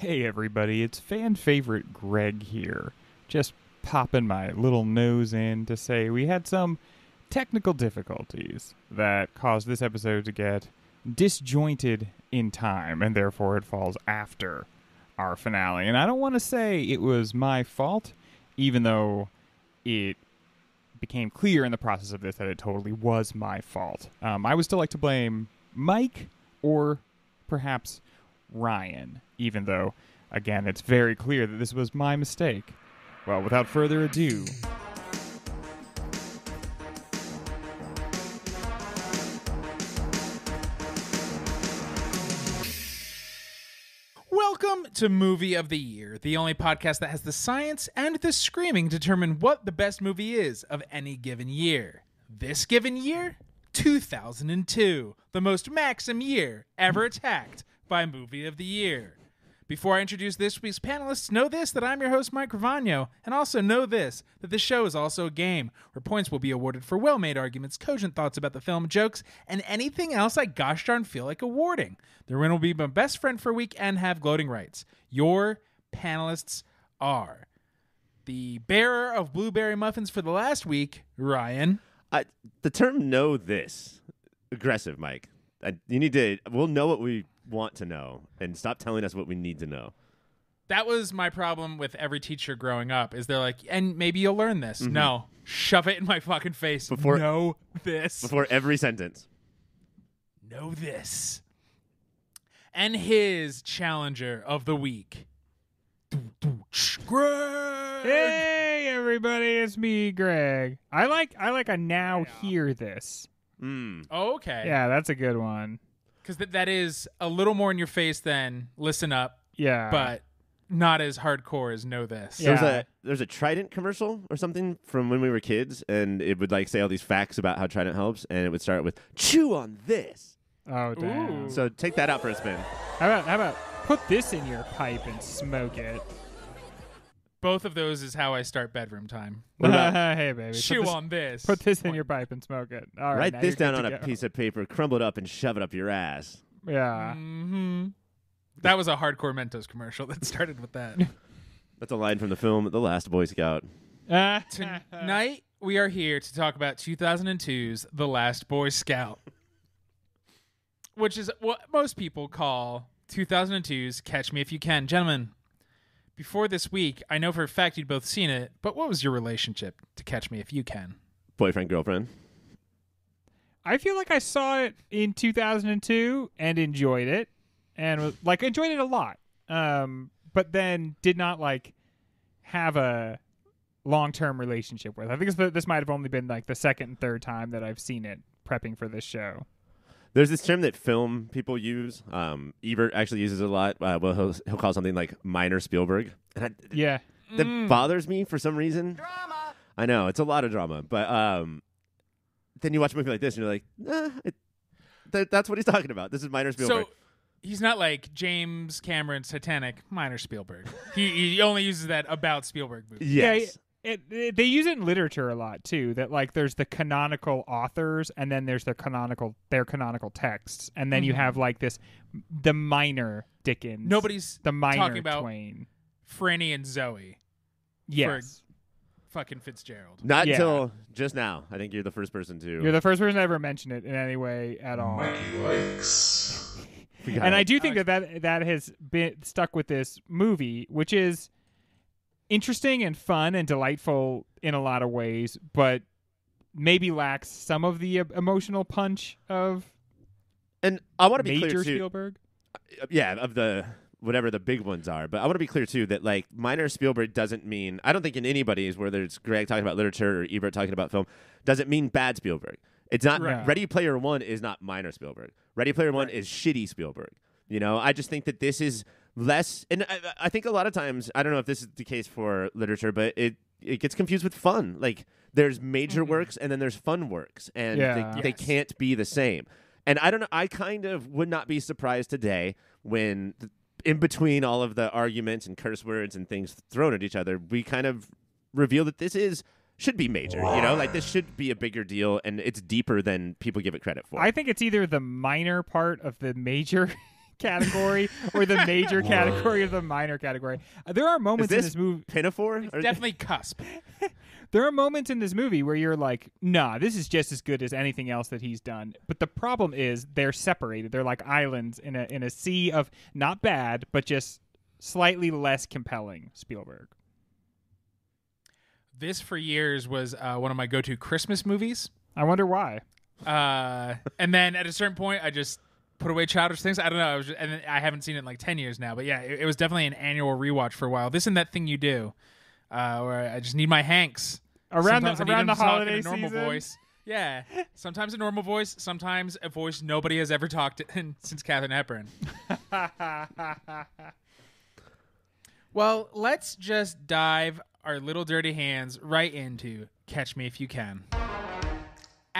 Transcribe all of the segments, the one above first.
Hey everybody, it's fan favorite Greg here. Just popping my little nose in to say we had some technical difficulties that caused this episode to get disjointed in time, and therefore it falls after our finale. And I don't want to say it was my fault, even though it became clear in the process of this that it totally was my fault. Um, I would still like to blame Mike or perhaps Ryan, even though, again, it's very clear that this was my mistake. Well, without further ado, Welcome to Movie of the Year, the only podcast that has the science and the screaming determine what the best movie is of any given year. This given year? 2002, the most maxim year ever attacked by Movie of the Year. Before I introduce this week's panelists, know this that I'm your host, Mike Ravano, and also know this that this show is also a game where points will be awarded for well made arguments, cogent thoughts about the film, jokes, and anything else I gosh darn feel like awarding. The winner will be my best friend for a week and have gloating rights. Your panelists are the bearer of blueberry muffins for the last week, Ryan. I, the term "know this" aggressive, Mike. I, you need to. We'll know what we want to know, and stop telling us what we need to know. That was my problem with every teacher growing up. Is they're like, and maybe you'll learn this. No, shove it in my fucking face. Before- know this. Before every sentence, know this. And his challenger of the week, Greg. hey everybody, it's me, Greg. I like I like a now hear this. mm. Okay. Yeah, that's a good one. Because th- that is a little more in your face than listen up, Yeah, but not as hardcore as know this. Yeah. there's a there's a Trident commercial or something from when we were kids, and it would like say all these facts about how Trident helps, and it would start with "chew on this." oh damn. Ooh. So take that out for a spin. How about how about put this in your pipe and smoke it? Both of those is how I start bedroom time. What about hey baby, put Chew this, on this. Put this in your pipe and smoke it. All right, write this down on a go. piece of paper, crumble it up, and shove it up your ass. Yeah. hmm That was a hardcore Mentos commercial that started with that. That's a line from the film "The Last Boy Scout." Tonight, we are here to talk about 2002's The Last Boy Scout, which is what most people call 2002's Catch Me If You Can. Gentlemen, before this week, I know for a fact you'd both seen it, but what was your relationship to Catch Me If You Can? Boyfriend, girlfriend. I feel like I saw it in 2002 and enjoyed it, and was, like enjoyed it a lot. Um, but then did not like have a long term relationship with. I think this, this might have only been like the second and third time that I've seen it prepping for this show. There's this term that film people use. Um, Ebert actually uses it a lot. Uh, well, he'll, he'll call something like minor Spielberg, and I, Yeah, that Mm. bothers me for some reason. Drama. I know it's a lot of drama, but um, then you watch a movie like this, and you're like, eh, it, that, that's what he's talking about. This is minor Spielberg. So he's not like James Cameron's Titanic, minor Spielberg. he, he only uses that about Spielberg movies. yes, it, it, they use it in literature a lot too. That like there's the canonical authors, and then there's the canonical their canonical texts, and then you Mhm. have like this the minor Dickens. Nobody's the minor talking about Twain. Franny and Zooey, Yes. fucking Fitzgerald. not yeah. until just now. I think you're the first person to. You're the first person to ever mention it in any way at all. We got And I do think that, that that has been stuck with this movie, which is interesting and fun and delightful in a lot of ways, but maybe lacks some of the uh, emotional punch of and I want to be clear too. Spielberg. yeah, of the whatever the big ones are. But I want to be clear too that like minor Spielberg doesn't mean I don't think in anybody's whether it's Greg talking about literature or Ebert talking about film doesn't mean bad Spielberg. It's not Right. Ready Player One is not minor Spielberg. Ready Player One is shitty Spielberg. You know, I just think that this is less, and I, I think a lot of times I don't know if this is the case for literature, but it it gets confused with fun. Like there's major mm-hmm. works and then there's fun works, and Yeah. they, they can't be the same. And I don't know. I kind of would not be surprised today when, th- in between all of the arguments and curse words and things thrown at each other, we kind of reveal that this is should be major. You know, like this should be a bigger deal, and it's deeper than people give it credit for. I think it's either the minor part of the major category or the major category or the minor category. Uh, there are Is moments in this this movie. Pinafore? It's definitely cusp. There are moments in this movie where you're like, nah, this is just as good as anything else that he's done. But the problem is they're separated. They're like islands in a in a sea of not bad, but just slightly less compelling Spielberg. This for years was uh, one of my go-to Christmas movies. I wonder why. Uh, and then at a certain point, I just put away childish things. I don't know. I was just, and I haven't seen it in like ten years now. But yeah, it, it was definitely an annual rewatch for a while. This and that thing you do, uh, where I just need my Hanks Around Sometimes the around the talk in holiday a normal season. voice. Yeah, sometimes a normal voice, sometimes a voice nobody has ever talked in since Katherine Hepburn. Well, let's just dive our little dirty hands right into Catch Me If You Can.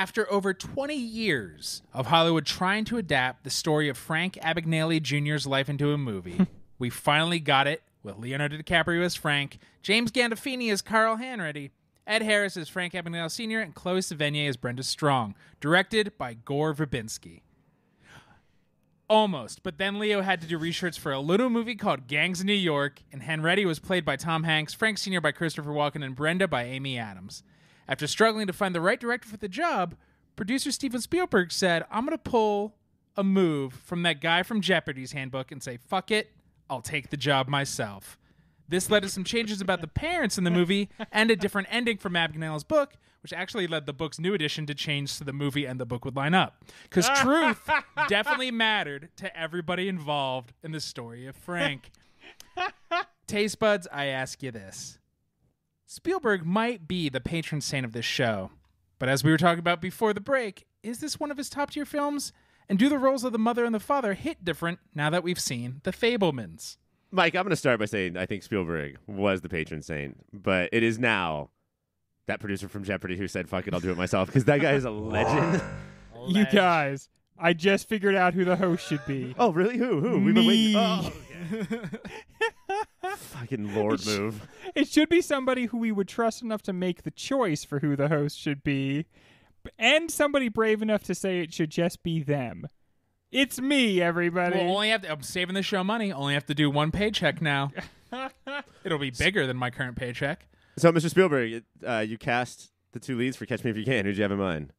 After over 20 years of Hollywood trying to adapt the story of Frank Abagnale Jr.'s life into a movie, we finally got it with Leonardo DiCaprio as Frank, James Gandolfini as Carl Hanratty, Ed Harris as Frank Abagnale Sr., and Chloe Sevigny as Brenda Strong, directed by Gore Verbinski. Almost, but then Leo had to do research for a little movie called Gangs of New York, and Hanratty was played by Tom Hanks, Frank Sr. by Christopher Walken, and Brenda by Amy Adams. After struggling to find the right director for the job, producer Steven Spielberg said, I'm going to pull a move from that guy from Jeopardy's handbook and say, fuck it, I'll take the job myself. This led to some changes about the parents in the movie and a different ending from Abagnale's book, which actually led the book's new edition to change so the movie and the book would line up. Because truth definitely mattered to everybody involved in the story of Frank. Taste buds, I ask you this. Spielberg might be the patron saint of this show, but as we were talking about before the break, is this one of his top tier films? And do the roles of the mother and the father hit different now that we've seen The Fabelmans? Mike, I'm going to start by saying I think Spielberg was the patron saint, but it is now that producer from Jeopardy who said, fuck it, I'll do it myself, because that guy is a legend. You guys, I just figured out who the host should be. oh, really? Who? Who? We've been waiting. Oh, okay. Fucking Lord move. It should be somebody who we would trust enough to make the choice for who the host should be, and somebody brave enough to say it should just be them. It's me, everybody. We'll only have to, I'm saving the show money. Only have to do one paycheck now. It'll be bigger than my current paycheck. So, Mr. Spielberg, uh, you cast the two leads for Catch Me If You Can. Who'd you have in mind?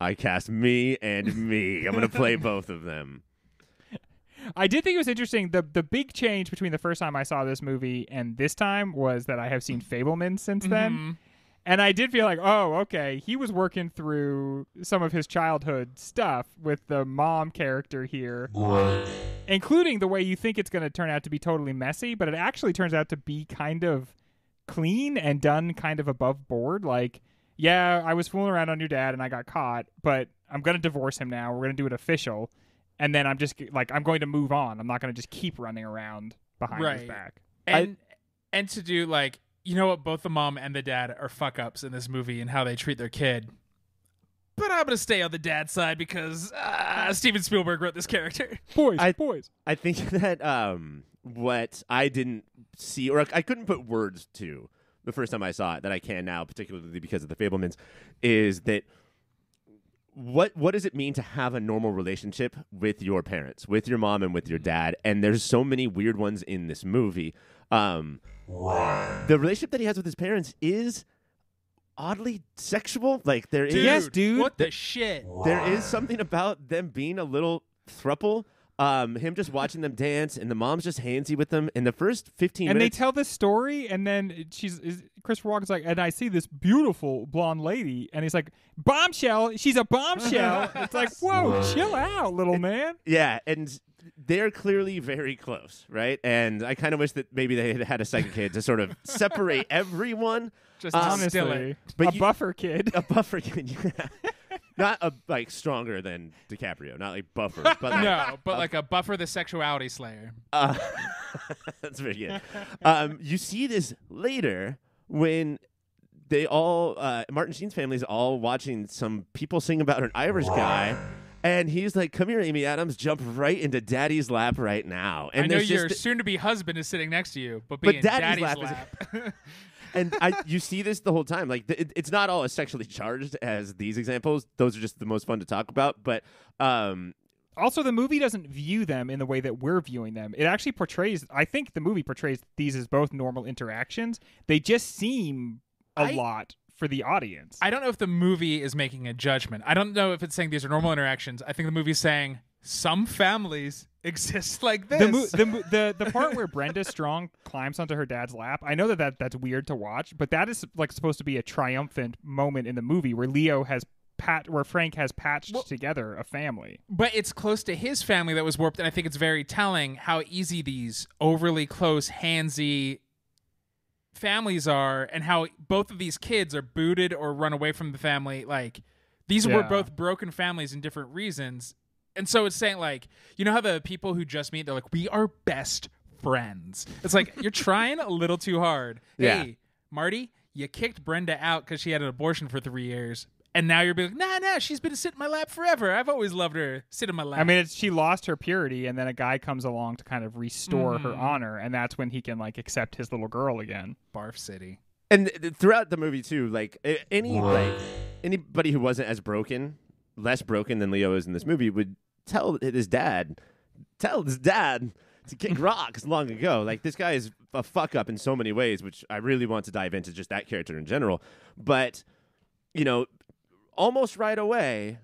I cast me and me. I'm going to play both of them. I did think it was interesting. The the big change between the first time I saw this movie and this time was that I have seen Fabelman since then. Mhm. And I did feel like, oh, okay, he was working through some of his childhood stuff with the mom character here, including the way you think it's going to turn out to be totally messy, but it actually turns out to be kind of clean and done kind of above board. Like, yeah, I was fooling around on your dad and I got caught, but I'm going to divorce him now. We're going to do it official. And then I'm just like, I'm going to move on. I'm not going to just keep running around behind his Right. back. And and to do like you know what, both the mom and the dad are fuck ups in this movie and how they treat their kid. But I'm gonna stay on the dad side because uh, Steven Spielberg wrote this character. Boys, I- boys. I think that um, what I didn't see, or I couldn't put words to the first time I saw it, that I can now, particularly because of the Fabelmans, is that what what does it mean to have a normal relationship with your parents, with your mom and with your dad? And there's so many weird ones in this movie. Um, the relationship that he has with his parents is oddly sexual. Like there is Yes, dude. What the shit? there is something about them being a little thruple. Um, him just watching them dance, and the mom's just handsy with them. In the first fifteen and they tell this story, and then she's is, Christopher Walken's like, and I see this beautiful blonde lady, and he's like, bombshell, she's a bombshell. it's like, whoa, chill out, little man. yeah, and they're clearly very close, right? And I kind of wish that maybe they had had a second kid to sort of separate everyone. Just Um, Honestly, it. But a you- buffer kid. A buffer kid, yeah. Not a like stronger than DiCaprio, not like buffer, but like, No, but like a buffer the sexuality slayer. Uh, that's very good. Um, you see this later when they all uh, Martin Sheen's family is all watching some people sing about an Irish guy. And he's like, "Come here, Amy Adams. Jump right into Daddy's lap right now." And I know your just, soon-to-be husband is sitting next to you, but But daddy's daddy's, lap is- lap. and I, you see this the whole time. Like, it, it's not all as sexually charged as these examples. Those are just the most fun to talk about. But um, also the movie doesn't view them in the way that we're viewing them. It actually portrays. I think the movie portrays these as both normal interactions. They just seem a I- lot for the audience. I don't know if the movie is making a judgment. I don't know if it's saying these are normal interactions. I think the movie's saying some families exist like this. the, mo- the mo- the the part where Brenda Strong climbs onto her dad's lap, I know that, that that's weird to watch, but that is like supposed to be a triumphant moment in the movie where Leo has pat where Frank has patched Well- together a family. but it's close to his family that was warped, and I think it's very telling how easy these overly close, handsy families are, and how both of these kids are booted or run away from the family. Like these were both broken families in different reasons, and so it's saying like, you know how the people who just meet, they're like, we are best friends. It's like you're trying a little too hard. Yeah. Hey, Marty, you kicked Brenda out because she had an abortion for three years. And now you're being like, nah, nah, she's been sitting in my lap forever. I've always loved her. Sit in my lap. I mean, it's, she lost her purity, and then a guy comes along to kind of restore her Mhm. honor, and that's when he can like accept his little girl again. Barf City. and th- throughout the movie too, like a- any like anybody who wasn't as broken, less broken than Leo is in this movie, would tell his dad, tell his dad to kick rocks long ago. Like this guy is a fuck up in so many ways, which I really want to dive into just that character in general. But you know, almost right away.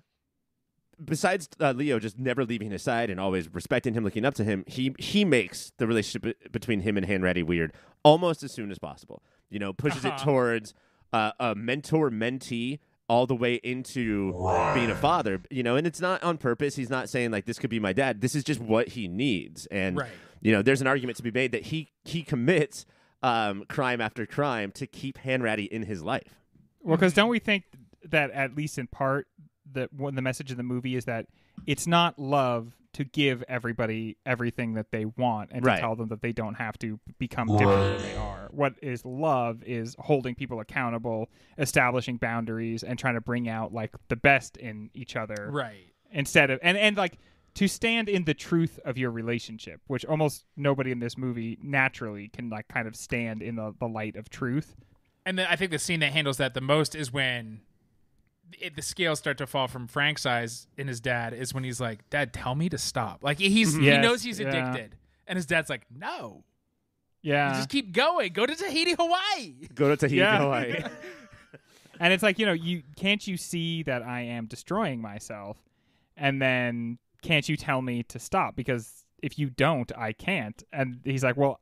Besides uh, Leo just never leaving his side and always respecting him, looking up to him, he he makes the relationship be- between him and Hanratty weird almost as soon as possible. You know, pushes it Uh-huh. towards uh, a mentor mentee all the way into being a father. You know, and it's not on purpose. He's not saying like this could be my dad. This is just what he needs. And Right. you know, there's an argument to be made that he he commits um, crime after crime to keep Hanratty in his life. Well, because don't we think that at least in part that one the message of the movie is that it's not love to give everybody everything that they want and Right. to tell them that they don't have to become different than they are. What is love is holding people accountable, establishing boundaries, and trying to bring out like the best in each other Right. instead of and and like to stand in the truth of your relationship, which almost nobody in this movie naturally can like kind of stand in the, the light of truth. And then I think the scene that handles that the most is when it, the scales start to fall from Frank's eyes in his dad is when he's like, "Dad, tell me to stop." Like he's he knows he's yeah. addicted, and his dad's like, "No, Yeah. just keep going. Go to Tahiti, Hawaii." Go to Tahiti, Yeah. Hawaii. and it's like you know you can't you see that i am destroying myself and then can't you tell me to stop because if you don't i can't and he's like well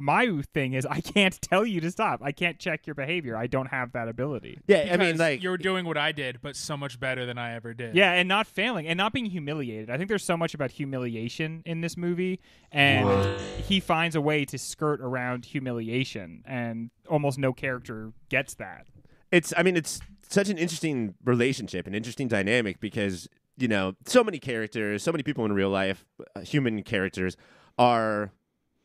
my thing is i can't tell you to stop. I can't check your behavior. I don't have that ability. Yeah, I mean, like you're doing what I did, but so much better than I ever did. yeah and not failing and not being humiliated. I think there's so much about humiliation in this movie and he finds a way to skirt around humiliation and almost no character gets that. It's i mean it's such an interesting relationship an interesting dynamic because you know so many characters so many people in real life uh, human characters are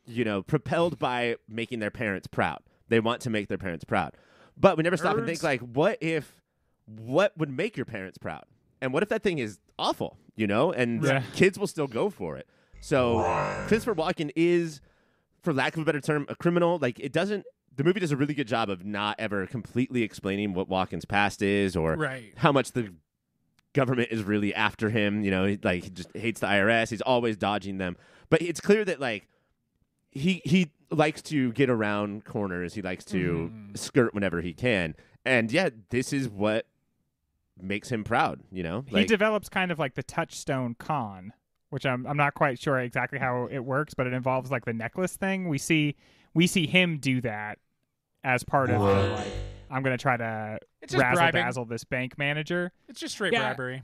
you know propelled by making their parents proud they want to make their parents proud but we never stop and think like what if what would make your parents proud and what if that thing is awful you know and Yeah. kids will still go for it so christopher walken is for lack of a better term a criminal like it doesn't the movie does a really good job of not ever completely explaining what Walken's past is or Right. how much the government is really after him. You know, he, like he just hates the IRS. He's always dodging them. But it's clear that like he he likes to get around corners. He likes to Mhm. skirt whenever he can. And yeah, this is what makes him proud. You know, he develops kind of like the touchstone con which I'm, I'm not quite sure exactly how it works but it involves like the necklace thing we see we see him do that as part of the like i'm gonna try to razzle bribing. dazzle this bank manager It's just straight Yeah. bribery.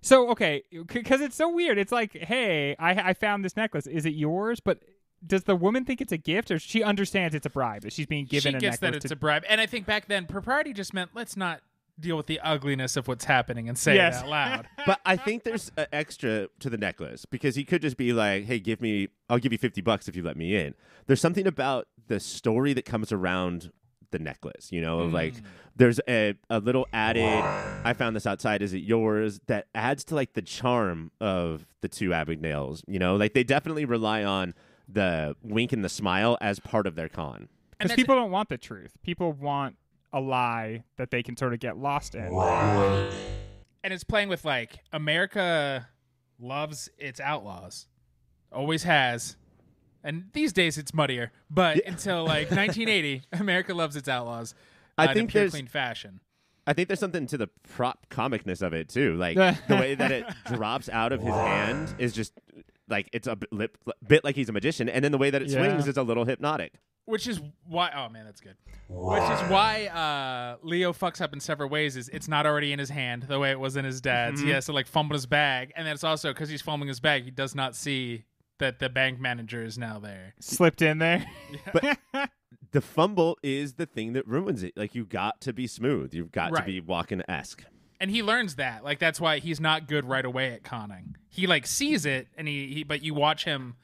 so okay because it's so weird it's like hey I, I found this necklace is it yours but does the woman think it's a gift or she understands it's a bribe that she's being given she a gets that necklace it's to a bribe, and I think back then propriety just meant let's not deal with the ugliness of what's happening and say Yes. it out loud. but I think there's an extra to the necklace because he could just be like, "Hey, give me, I'll give you fifty bucks if you let me in." There's something about the story that comes around the necklace, you know, of like mm. there's a, a little added. I found this outside. Is it yours? That adds to like the charm of the two Abagnales. You know, like they definitely rely on the wink and the smile as part of their con. Because people don't want the truth people want a lie that they can sort of get lost in and it's playing with like America loves its outlaws. Always has. And these days it's muddier, but until like 1980, America loves its outlaws. I uh, in think pure there's- clean fashion. I think there's something to the prop comicness of it too. Like the way that it drops out of his hand is just like it's a bit, lip, bit like he's a magician, and then the way that it Yeah. swings is a little hypnotic. Which is why oh man, that's good. Which is why uh, Leo fucks up in several ways is it's not already in his hand the way it was in his dad's. Mm-hmm. He has to like fumble his bag, and then it's also because he's fumbling his bag, he does not see that the bank manager is now there. Slipped in there. But The fumble is the thing that ruins it. Like you got to be smooth. You've got Right. to be Walken esque. And he learns that like that's why he's not good right away at conning he like sees it and he, he but you watch him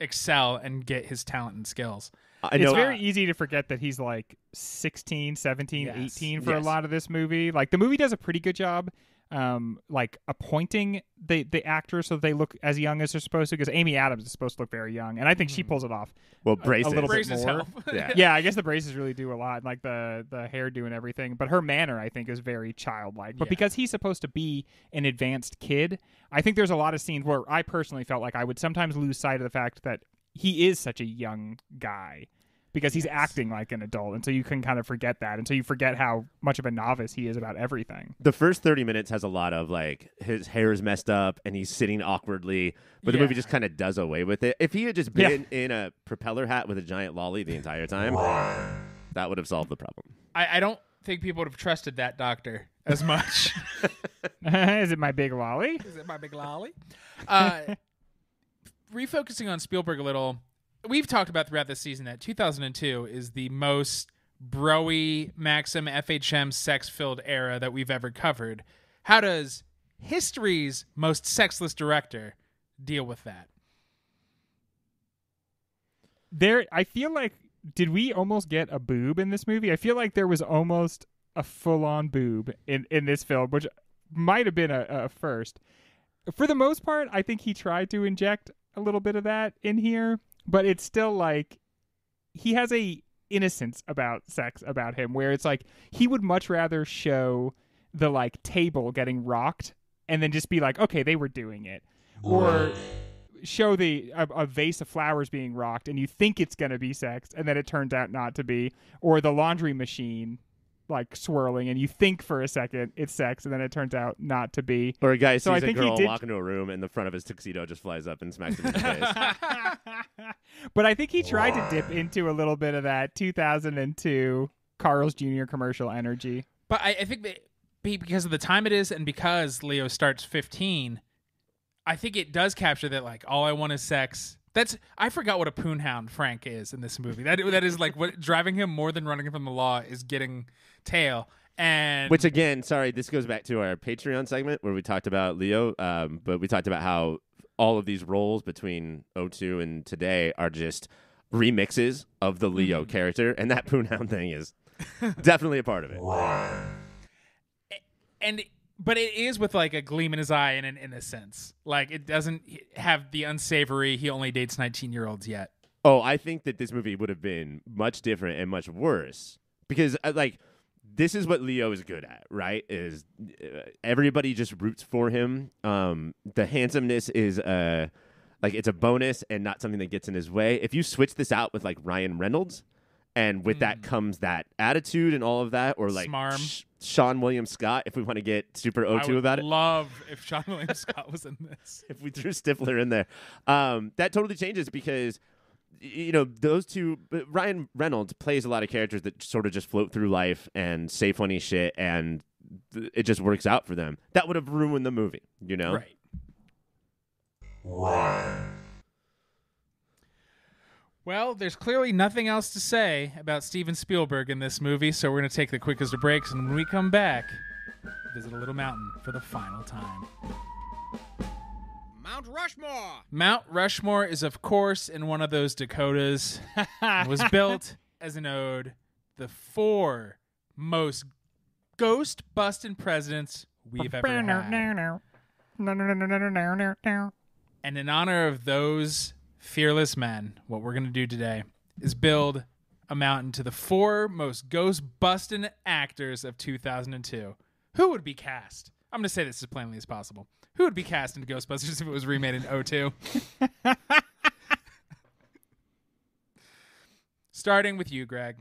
excel and get his talent and skills I it's know. very easy to forget that he's like 16 17 Yes. 18 for Yes. a lot of this movie like the movie does a pretty good job um like appointing the the actors so they look as young as they're supposed to because amy adams is supposed to look very young and i think she pulls it off well, a braces. little bit braces more. help Yeah. yeah i guess the braces really do a lot like the the hairdo and everything but her manner i think is very childlike but Yeah. because he's supposed to be an advanced kid i think there's a lot of scenes where i personally felt like i would sometimes lose sight of the fact that he is such a young guy because he's acting like an adult until you can kind of forget that until you forget how much of a novice he is about everything. The first 30 minutes has a lot of like his hair is messed up and he's sitting awkwardly but the movie just kind of does away with it. If he had just Yeah. been in a propeller hat with a giant lolly the entire time that would have solved the problem. I, I don't think people would have trusted that doctor as much. Is it my big lolly? Is it my big lolly? Uh refocusing on spielberg a little we've talked about throughout this season that 2002 is the most broy maxim fhm sex filled era that we've ever covered. How does history's most sexless director deal with that? There i feel like did we almost get a boob in this movie? I feel like there was almost a full-on boob in in this film which might have been a, a first. For the most part i think he tried to inject a little bit of that in here but it's still like he has a innocence about sex about him where it's like he would much rather show the like table getting rocked and then just be like okay they were doing it. Or show the a, a vase of flowers being rocked and you think it's going to be sex and then it turns out not to be. Or the laundry machine like swirling and you think for a second it's sex and then it turns out not to be. Or a guy So I sees a think he girl did- walk into a room and the front of his tuxedo just flies up and smacks him in the face but I think he tried to dip into a little bit of that 2002 Carl's Jr. commercial energy. But I, I think that be- because of the time it is, and because Leo starts 15, I think it does capture that like all I want is sex. That's I forgot what a poonhound Frank is in this movie. That that is like what driving him more than running from the law is getting tail. And Which again, sorry, this goes back to our Patreon segment where we talked about Leo, um, but we talked about how all of these roles between 02 and today are just remixes of the Leo Mm-hmm. character, and that Poonhound thing is definitely a part of it. and but it is with like a gleam in his eye and an innocence. Like it doesn't have the unsavory. He only dates 19 year olds yet. Oh, I think that this movie would have been much different and much worse because, uh, like, this is what Leo is good at, right? Is uh, everybody just roots for him. Um, the handsomeness is uh, like it's a bonus and not something that gets in his way. If you switch this out with like Ryan Reynolds, and with that comes that attitude and all of that, or like. Sh- Seann William Scott, if we want to get super I O2 would about it, love if Seann William Scott was in this. if we threw Stifler in there, um, that totally changes because you know those two. Uh, Ryan Reynolds plays a lot of characters that sort of just float through life and say funny shit, and th- it just works out for them. That would have ruined the movie, you know. Right. Well, there's clearly nothing else to say about Steven Spielberg in this movie, so we're going to take the quickest of breaks, and when we come back, visit a little mountain for the final time. Mount Rushmore. Mount Rushmore is, of course, in one of those Dakotas. It was built as an ode the four most ghost busting presidents we've ever had. And in honor of those fearless men, what we're going to do today is build a mountain to the four most ghost busting actors of 2002. Who would be cast? I'm going to say this as plainly as possible. Who would be cast into Ghostbusters if it was remade in 02? Starting with you, Greg.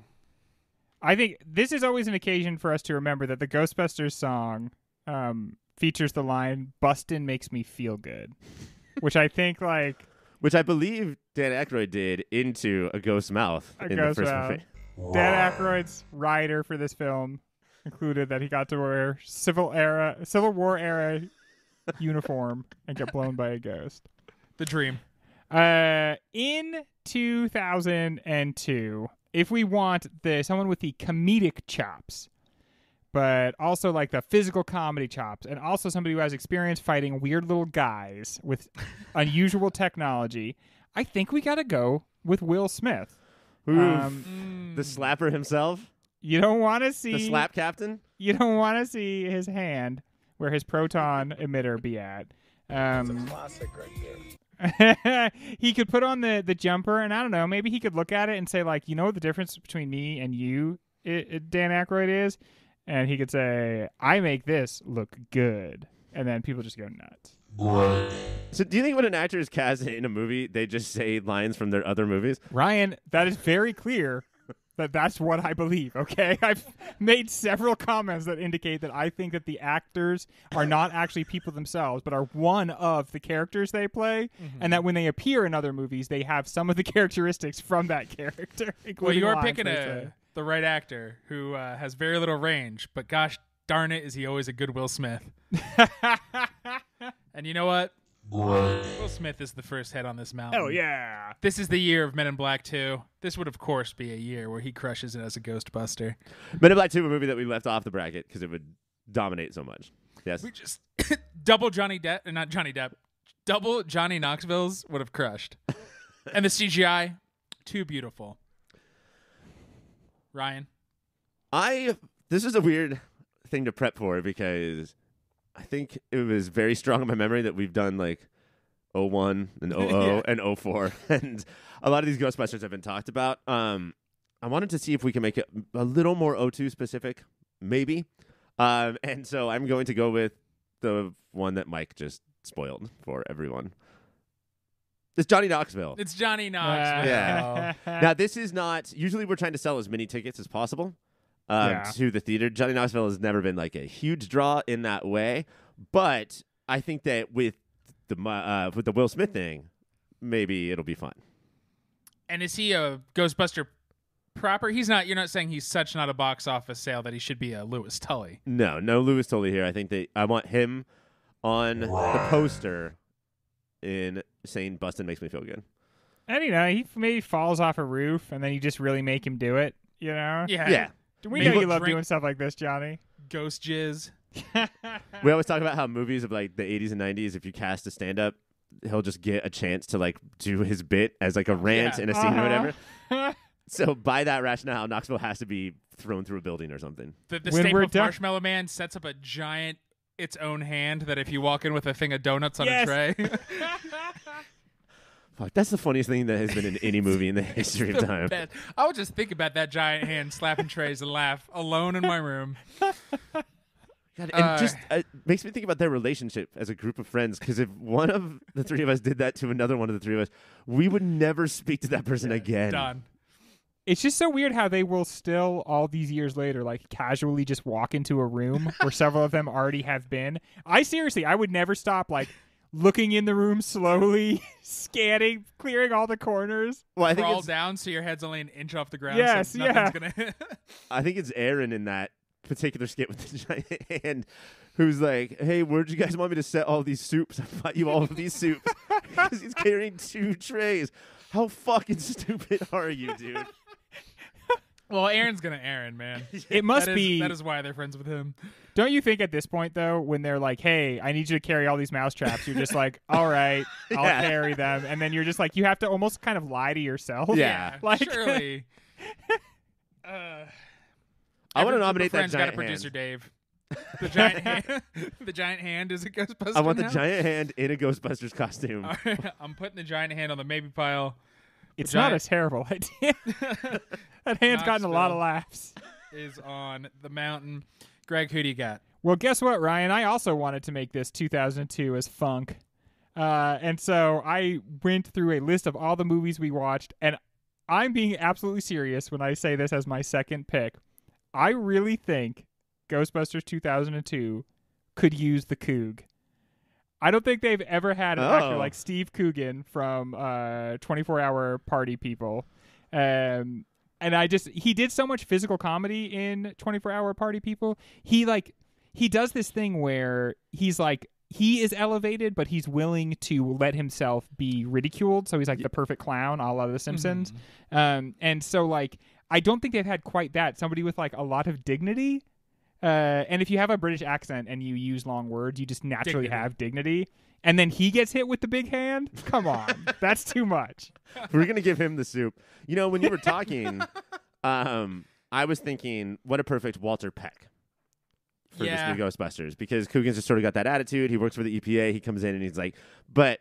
I think this is always an occasion for us to remember that the Ghostbusters song um, features the line "Bustin' makes me feel good," which I think like Which I believe Dan Aykroyd did into a ghost mouth A in ghost the first mouth. movie. Dan Aykroyd's rider for this film included that he got to wear Civil era Civil War era uniform and get blown by a ghost. The dream. Uh, in 2002, if we want the someone with the comedic chops, but also like the physical comedy chops, and also somebody who has experience fighting weird little guys with unusual technology, I think we got to go with Will Smith. Oof. Um, the slapper himself, you don't want to see the slap captain. you don't want to see his hand where his proton emitter be at. Um, Classic right there. he could put on the the jumper, and I don't know, maybe he could look at it and say like, you know, what the difference between me and you, i i Dan Aykroyd is, and he could say, I make this look good, and then people just go nuts. So, do you think when an actor is cast in a movie, they just say lines from their other movies? Ryan, that is very clear. That that's what I believe. Okay, I've made several comments that indicate that I think that the actors are not actually people themselves, but are one of the characters they play, and that when they appear in other movies, they have some of the characteristics from that character. Well, you are picking a, the right actor who uh, has very little range, but gosh darn it, is he always a good Will Smith. And you know what? Will Smith is the first head on this mountain. oh yeah. This is the year of Men in Black 2. This would, of course, be a year where he crushes it as a Ghostbuster. Men in Black 2, a movie that we left off the bracket because it would dominate so much. Yes. We just double Johnny Depp, and not Johnny Depp, double Johnny Knoxville's would have crushed. and the CGI, too beautiful. Ryan, I this is a weird thing to prep for because I think it was very strong in my memory that we've done like 01 and 00 Yeah. and 04 and a lot of these Ghostbusters have been talked about. Um I wanted to see if we can make it a little more 02 specific, maybe. Um and so I'm going to go with the one that Mike just spoiled for everyone. It's Johnny Knoxville. it's Johnny Knoxville. Yeah. now this is not usually we're trying to sell as many tickets as possible um, Yeah. to the theater johnny knoxville has never been like a huge draw in that way but i think that with the uh, with the will smith thing maybe it'll be fun And is he a Ghostbuster proper? He's not. You're not saying he's such not a box office sale that he should be a Louis Tully. no no louis tully here i think that i want him on the poster in saying bustin makes me feel good And you know, he maybe falls off a roof, and then you just really make him do it. You know. Yeah. yeah We Maybe know you love drink- doing stuff like this, Johnny. Ghost jizz. we always talk about how movies of like the 80s and 90s if you cast a stand-up he'll just get a chance to like do his bit as like a rant Yeah. in a scene or Uh-huh. whatever So by that rationale, Knoxville has to be thrown through a building or something. The, the When staple we're of done- Marshmallow Man sets up a giant its own hand that if you walk in with a thing of donuts on Yes. a tray, Fuck, that's the funniest thing that has been in any movie in the history of time. Bad. I would just think about that giant hand slapping trays and laugh alone in my room. God, and Uh, just uh, makes me think about their relationship as a group of friends. Because if one of the three of us did that to another one of the three of us, we would never speak to that person again. Done. It's just so weird how they will still, all these years later, like casually just walk into a room where several of them already have been. I seriously, I would never stop like looking in the room slowly, scanning, clearing all the corners. Well, I think Crawl it's, down so your head's only an inch off the ground. Yes, so yeah. Gonna I think it's Aaron in that particular skit with the giant hand, who's like, "Hey, where'd you guys want me to set all these soups? I bought you all of these soups because he's carrying two trays. How fucking stupid are you, dude? Well, Aaron's gonna Aaron, man. It must That is- be. that is why they're friends with him. Don't you think at this point though, when they're like, "Hey, I need you to carry all these mouse traps," you're just like, "All right, I'll Yeah. carry them," and then you're just like, you have to almost kind of lie to yourself. Yeah. Like- surely. uh, I want to group nominate of that friends got a producer hand. Dave. The giant hand. the giant hand is a Ghostbuster. I want the giant hand in a Ghostbusters costume. All right, I'm putting the giant hand on the maybe pile. It's not a terrible idea. that hand's gotten a lot of laughs. Is on the mountain. Greg, who do you got? Well, guess what, Ryan? I also wanted to make this 2002 as funk. Uh, and so I went through a list of all the movies we watched, and I'm being absolutely serious when I say this as my second pick. I really think Ghostbusters 2002 could use the Coog. I don't think they've ever had an actor Oh. like Steve Coogan from uh, 24 Hour Party People. Um, and I just, he did so much physical comedy in 24 Hour Party People. He like, he does this thing where he's like, he is elevated, but he's willing to let himself be ridiculed. So he's like the perfect clown, a la The Simpsons. Um, and so like, I don't think they've had quite that. Somebody with like a lot of dignity. Uh, and if you have a British accent and you use long words, you just naturally Dignity. have dignity. And then he gets hit with the big hand. Come on, that's too much. We're gonna give him the soup. You know, when you were talking, um, I was thinking, what a perfect Walter Peck for Yeah. this new Ghostbusters because Coogan's just sort of got that attitude. He works for the EPA. He comes in and he's like, but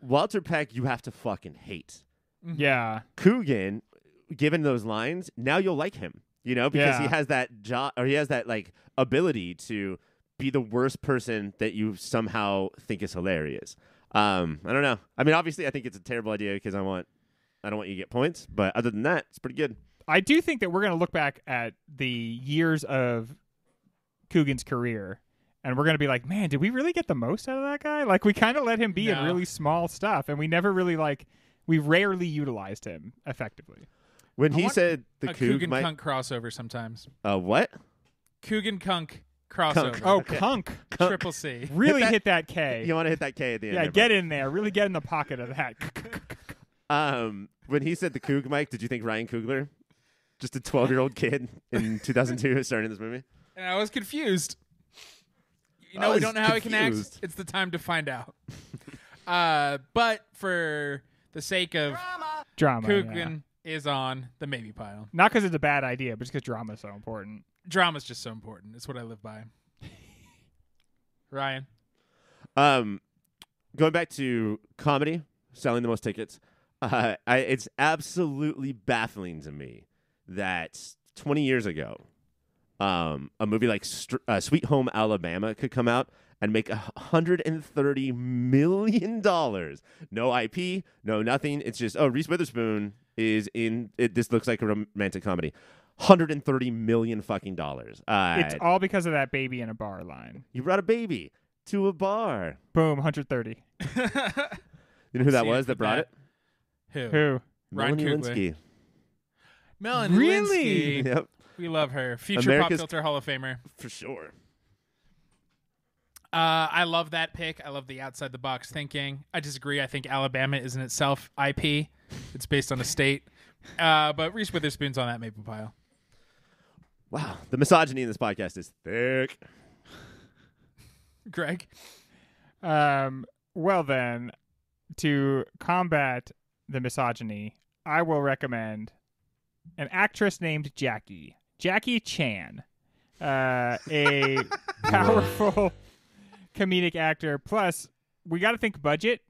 Walter Peck, you have to fucking hate. Yeah, Coogan, given those lines, now you'll like him. You know, because he has that job or he has that like ability to be the worst person that you somehow think is hilarious. Um, I don't know. I mean, obviously, I think it's a terrible idea because I want, I don't want you to get points. But other than that, it's pretty good. I do think that we're going to look back at the years of Coogan's career and we're going to be like, man, did we really get the most out of that guy? Like, we kind of let him be in really small stuff and we never really, like, we rarely utilized him effectively. When I he want said the a Coog Coogan might, Cunk crossover sometimes. uh, what? Coogan Cunk crossover. Oh, Okay. Cunk. Triple C. Really Hit that- hit that K. You want to hit that K at the end? yeah, there, get in there. Really get in the pocket of that. Um, when he said the Coog Mike, did you think Ryan Coogler, just a twelve-year-old kid in 2002, starring in this movie? And I was confused. You I know, we was don't know how he can act. confused. It's the time to find out. uh, but for the sake of drama. yeah. Coogan is on the maybe pile. Not because it's a bad idea, but just because drama is so important. Drama's just so important. It's what I live by. Ryan. Um, going back to comedy, selling the most tickets. Uh, I, it's absolutely baffling to me that 20 years ago, um, a movie like Str- uh, Sweet Home Alabama could come out and make a 130 million dollars. No IP, no nothing. It's just oh, Reese Witherspoon is in. It, this looks like a romantic comedy. 130 million fucking dollars. Uh, It's all because of that baby in a bar line. you brought a baby to a bar. Boom, 130. You know who that See was that brought that. it? Who? Who? Ryan Melanie Coogler. Lynskey. Melanie Really? Lynskey. Yep, We love her. Future America's- Pop Filter Hall of Famer. for sure. Uh, I love that pick. I love the outside the box thinking. I disagree. I think Alabama is in itself IP. It's based on a state. Uh, but Reese Witherspoon's on that maple pile. Wow, the misogyny in this podcast is thick. Greg. Um, well, then, to combat the misogyny, I will recommend an actress named Jackie. Jackie Chan. Uh, a powerful comedic actor. Plus, we got to think budget.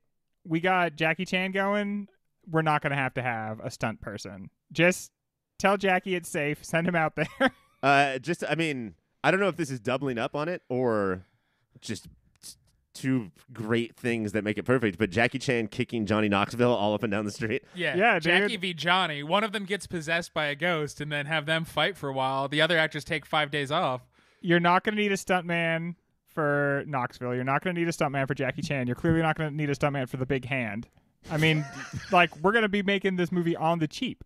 We got Jackie Chan going. We're not going to have to have a stunt person. Just tell Jackie it's safe. Send him out there. Uh, just, I mean, I don't know if this is doubling up on it or just two great things that make it perfect. But Jackie Chan kicking Johnny Knoxville all up and down the street. Yeah. Yeah, dude. Jackie v. Johnny. One of them gets possessed by a ghost and then have them fight for a while. The other actors take five days off. You're not going to need a stuntman for Knoxville. You're not going to need a stuntman for Jackie Chan. You're clearly not going to need a stuntman for the big hand. I mean, like, we're going to be making this movie on the cheap.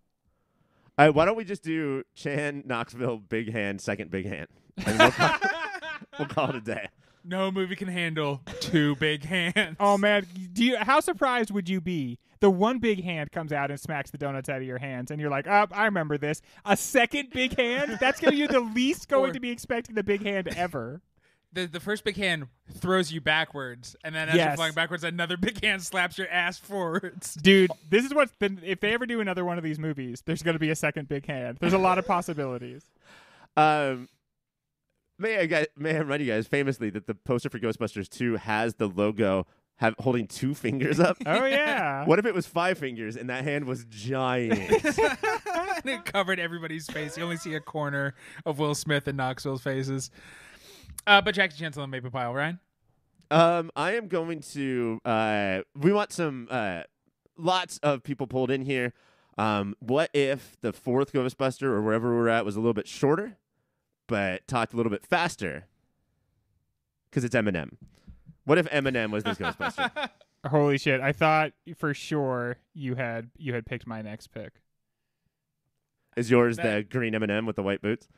All right, why don't we just do Chan, Knoxville, Big Hand, second Big Hand? And we'll, call, we'll call it a day. No movie can handle two big hands. Oh man, do you? How surprised would you be? The one big hand comes out and smacks the donuts out of your hands, and you're like, "Up, I remember this." A second big hand? That's gonna you're the least going Or- to be expecting the big hand ever. The, the first big hand throws you backwards, and then as you're flying backwards, another big hand slaps your ass forwards. Dude, this is what's been. If they ever do another one of these movies, there's going to be a second big hand. There's a lot of possibilities. Um, may I, guys, may I remind you guys famously that the poster for Ghostbusters 2 has the logo have, holding two fingers up? Oh yeah. What if it was five fingers and that hand was giant? and it covered everybody's face. You only see a corner of Will Smith and Knoxville's faces. Uh, but Jackie Chancellor and Maple Pile, Ryan. Um, I am going to. Uh, we want some. Uh, lots of people pulled in here. Um, what if the fourth Ghostbuster or wherever we're at was a little bit shorter, but talked a little bit faster? Because it's Eminem. What if Eminem was this Ghostbuster? Holy shit! I thought for sure you had you had picked my next pick. Is yours the That- green Eminem with the white boots?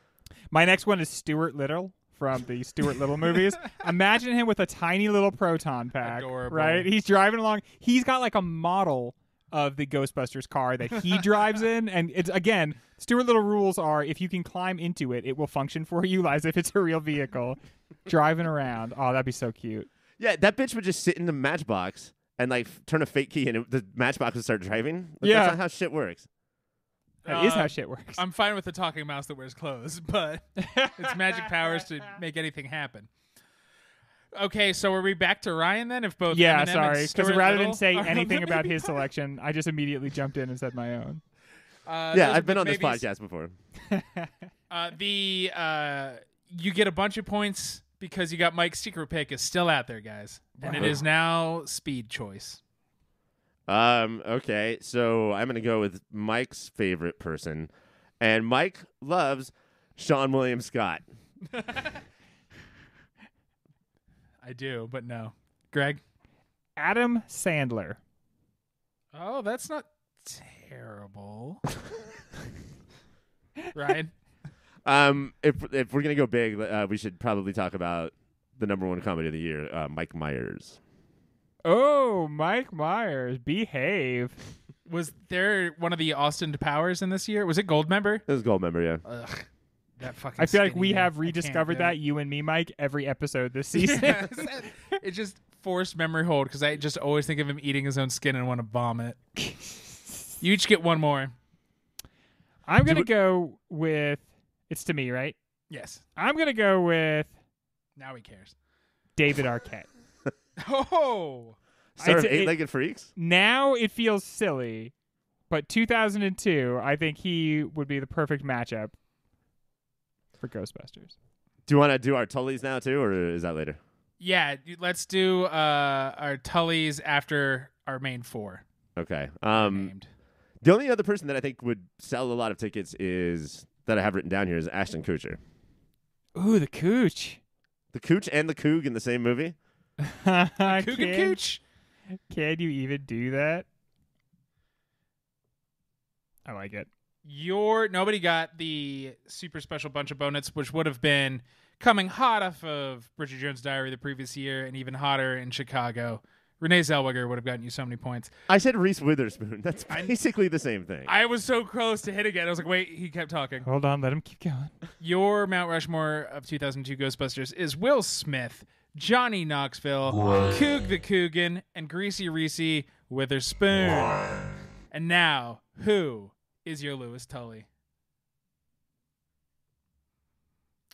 My next one is Stuart Little from the Stuart Little movies. Imagine him with a tiny little proton pack, Adorable. right? He's driving along. He's got like a model of the Ghostbusters car that he drives in, and it's again, Stuart Little rules are if you can climb into it, it will function for you as if it's a real vehicle. driving around. Oh, that'd be so cute. Yeah, that bitch would just sit in the matchbox and like f- turn a fake key, and it, the matchbox would start driving. Like, Yeah. that's not how shit works. That is Uh, how shit works. I'm fine with the talking mouse that wears clothes, but it's magic powers to make anything happen. Okay, so are we back to Ryan then? If both yeah, Eminem sorry. Because rather Little than say are on the anything about his selection, I just immediately jumped in and said my own. Uh, yeah, I've been on this podcast before. Uh, the uh, you get a bunch of points because you got Mike's secret pick is still out there, guys, and it Wow. is now speed choice. Um, okay, so I'm gonna go with Mike's favorite person, and Mike loves Seann William Scott. I do, but no, Greg. Adam Sandler. Oh, that's not terrible. Ryan. Um, if if we're gonna go big, uh, we should probably talk about the number one comedy of the year, uh, Mike Myers. Oh, Mike Myers, behave. Was there one of the Austin Powers in this year? Was it Goldmember? It was Goldmember, yeah. Ugh, that fucking. I feel like skinny we man. have I can't rediscovered do that, you and me, Mike, every episode this season. it just forced memory hold because I just always think of him eating his own skin and want to vomit. you each get one more. I'm going to go with, it's to me, right? Yes. I'm going to go with Now he cares. David Arquette. Oh. Star of I'd say it- eight-legged freaks. now it feels silly, but 2002, I think he would be the perfect matchup for Ghostbusters. Do you want to do our Tullys now too, or is that later? Yeah, let's do uh, our Tullys after our main four. Okay. Um, named. the only other person that I think would sell a lot of tickets is that I have written down here is Ashton Kutcher. Ooh, the cooch. The Cooch and the Coog in the same movie. Coog and can, Cooch. can you even do that? I like it. Your nobody got the super special bunch of bonus, which would have been coming hot off of Bridget Jones' Diary the previous year, and even hotter in Chicago. Renee Zellweger would have gotten you so many points. I said Reese Witherspoon. That's basically the same thing. I was so close to hitting it. I was like, wait, he kept talking. Hold on, let him keep going. Your Mount Rushmore of 2002 Ghostbusters is Will Smith, Johnny Knoxville, Coog the Coogan, and Greasy Reese Witherspoon. And now, who is your Louis Tully?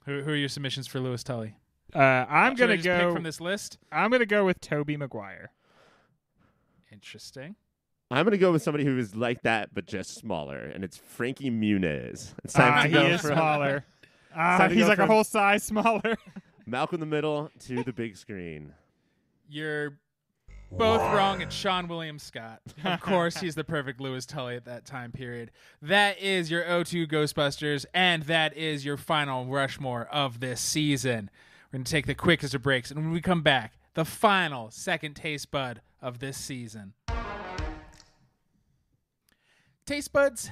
Who, who are your submissions for Louis Tully? Uh, I'm gonna just pick go. from this list. I'm gonna go with Tobey Maguire. Interesting. I'm gonna go with somebody who is like that, but just smaller, and it's Frankie Muniz. It's time Ah, to he go is from smaller. Ah, he's go like a whole size smaller. Malcolm the Middle to the big screen. You're both wrong. It's Seann William Scott. Of course, he's the perfect Louis Tully at that time period. That is your O2 Ghostbusters, and that is your final Rushmore of this season. We're going to take the quickest of breaks, and when we come back, the final second taste bud of this season. Taste buds,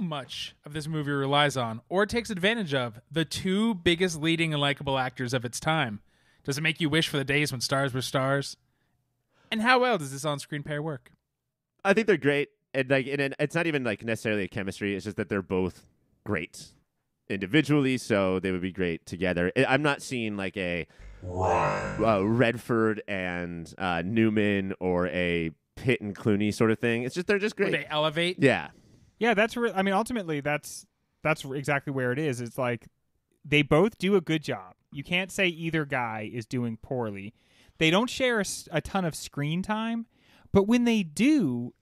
much of this movie relies on or takes advantage of the two biggest leading and likable actors of its time? Does it make you wish for the days when stars were stars? And how well does this on-screen pair work? I think they're great, and like, and it's not even like necessarily a chemistry. It's just that they're both great individually, so they would be great together. I'm not seeing like a uh, Redford and uh, Newman or a Pitt and Clooney sort of thing. It's just they're just Where great. they elevate? yeah, Yeah, that's. Re- I mean, ultimately, that's that's exactly where it is. It's like they both do a good job. You can't say either guy is doing poorly. They don't share a ton of screen time, but when they do,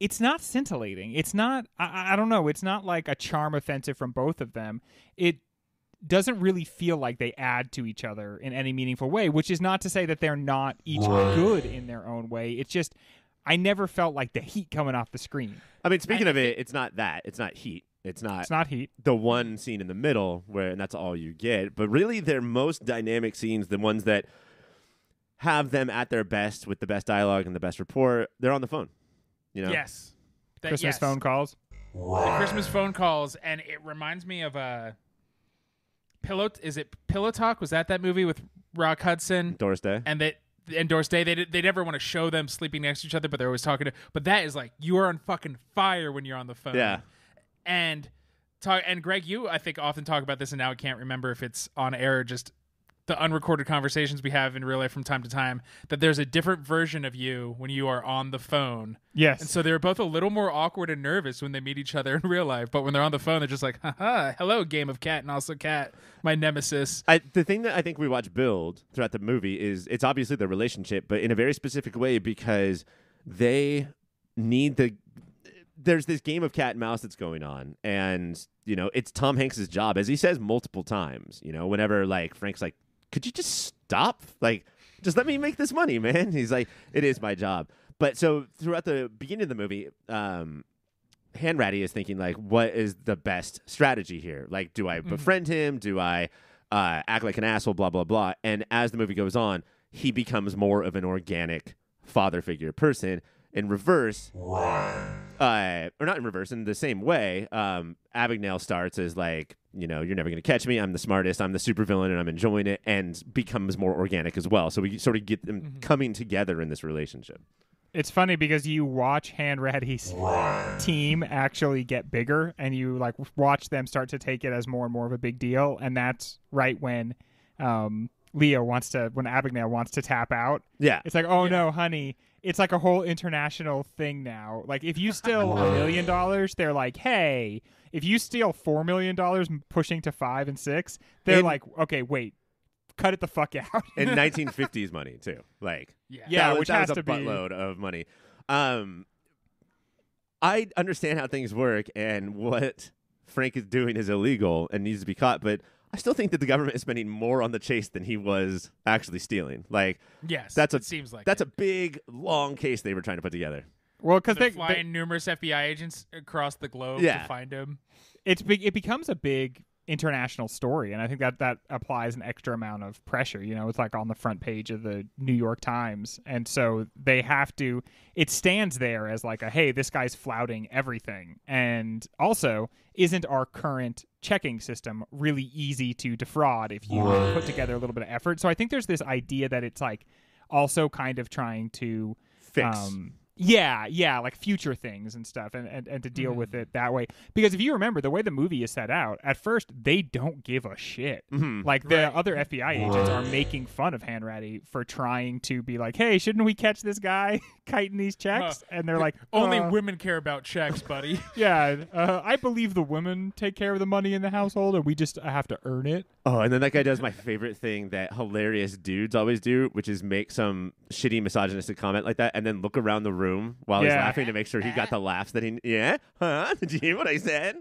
it's not scintillating. It's not. I, I- I don't know. It's not like a charm offensive from both of them. It doesn't really feel like they add to each other in any meaningful way, which is not to say that they're not each good in their own way. It's just I never felt like the heat coming off the screen. I mean, speaking of it, it's not that. It's not heat. It's not. It's not heat. the one scene in the middle where and that's all you get. But really, their most dynamic scenes, the ones that have them at their best with the best dialogue and the best rapport, they're on the phone. You know, Yes. That- Christmas yes. phone calls. The Christmas phone calls, and it reminds me of a pillow. Is it Pillow Talk? Was that that movie with Rock Hudson? Doris Day. and that and Doris Day, they they never want to show them sleeping next to each other, but they're always talking to. But that is like you are on fucking fire when you're on the phone. Yeah. and talk and Greg, you I think often talk about this, and now I can't remember if it's on air or just the unrecorded conversations we have in real life from time to time. That there's a different version of you when you are on the phone. Yes. And so they're both a little more awkward and nervous when they meet each other in real life, but when they're on the phone, they're just like, "Haha, hello, game of cat, and also cat, my nemesis." I, the thing that I think we watch build throughout the movie is it's obviously the relationship, but in a very specific way because they need the. There's this game of cat and mouse that's going on, and you know it's Tom Hanks's job, as he says multiple times. You know, whenever like Frank's like, "Could you just stop? Like, just let me make this money, man." He's like, "It is my job." But so throughout the beginning of the movie, um, Hanratty is thinking like, what is the best strategy here? Like, do I befriend him? Do I uh, act like an asshole? Blah blah blah. And as the movie goes on, he becomes more of an organic father figure person. In reverse, uh, or not in reverse, in the same way, um, Abagnale starts as like, you know, you're never going to catch me. I'm the smartest. I'm the supervillain, and I'm enjoying it, and becomes more organic as well. So we sort of get them coming together in this relationship. it's funny because you watch Hanratty's team actually get bigger, and you like watch them start to take it as more and more of a big deal, and that's right when um, Leo wants to, when Abagnale wants to tap out. Yeah, It's like, oh no, honey. It's like a whole international thing now. Like, if you steal a million dollars, they're like, hey. If you steal four million dollars, pushing to five and six, they're In- like, okay, wait, cut it the fuck out. in 1950s money too. Like, Yeah. Yeah, that was, which that has was a to be- buttload of money. Um, I understand how things work and what Frank is doing is illegal and needs to be caught, but I still think that the government is spending more on the chase than he was actually stealing. Like, Yes, That's a- it seems like that's it. a big, long case they were trying to put together. well, because They're they, flying numerous FBI agents across the globe Yeah. to find him. it's big, it becomes a big international story and i think that that applies an extra amount of pressure you know it's like on the front page of the new york times and so they have to it stands there as like a hey this guy's flouting everything and also isn't our current checking system really easy to defraud if you put together a little bit of effort so i think there's this idea that it's like also kind of trying to Fix. um, yeah, yeah, like future things and stuff, and, and, and to deal with it that way. Because if you remember the way the movie is set out, at first they don't give a shit. Mhm. Like the other FBI agents are making fun of Hanratty for trying to be like, "Hey, shouldn't we catch this guy kiting these checks?" and they're like, Only uh, women care about checks, buddy. Yeah, uh, I believe the women take care of the money in the household, and we just have to earn it. Oh, and then that guy does my favorite thing that hilarious dudes always do, which is make some shitty misogynistic comment like that, and then look around the room while he's laughing to make sure he got the laughs that he. Yeah, huh? Did you hear what I said?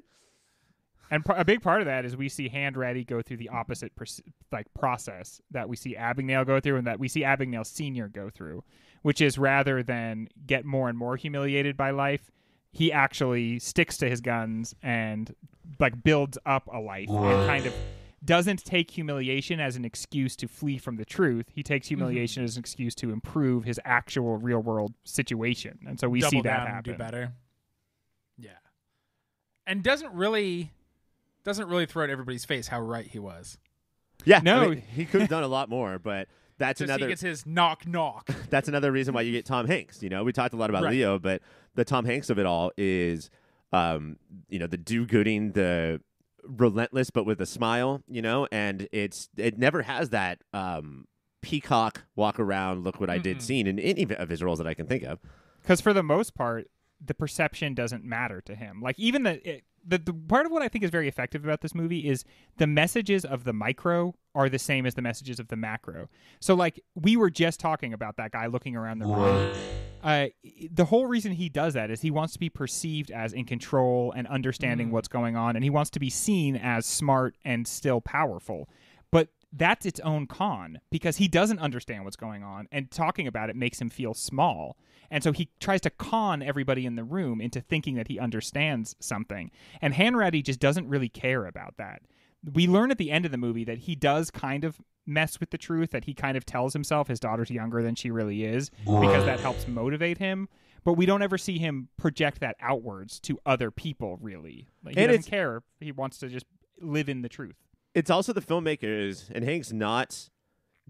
And par- a big part of that is we see Hanratty go through the opposite pers- like process that we see Abagnale go through, and that we see Abagnale Senior go through, which is rather than get more and more humiliated by life, he actually sticks to his guns and like builds up a life and kind of doesn't take humiliation as an excuse to flee from the truth. He takes mm-hmm. humiliation as an excuse to improve his actual real world situation, and so we Double see that down and happen. do better. Yeah, and doesn't really doesn't really throw at everybody's face how right he was. Yeah, No. I mean, he could have done a lot more, but that's Just he another gets his knock knock. that's another reason why you get Tom Hanks. You know, we talked a lot about Right. Leo, but the Tom Hanks of it all is, um, you know, the do-gooding, the relentless, but with a smile. You know, and it's it never has that um, peacock walk around, look what I did Mm-mm. scene in any of his roles that I can think of. because for the most part the perception doesn't matter to him like even the, it, the the part of what i think is very effective about this movie is the messages of the micro are the same as the messages of the macro. So like we were just talking about that guy looking around the room. Uh, the whole reason he does that is he wants to be perceived as in control and understanding what's going on, and he wants to be seen as smart and still powerful. That's its own con because he doesn't understand what's going on, and talking about it makes him feel small. And so he tries to con everybody in the room into thinking that he understands something. And Hanratty just doesn't really care about that. We learn at the end of the movie that he does kind of mess with the truth, that he kind of tells himself his daughter's younger than she really is because that helps motivate him. But we don't ever see him project that outwards to other people, really. Like, he And doesn't care. He wants to just live in the truth. It's also the filmmakers and Hank's not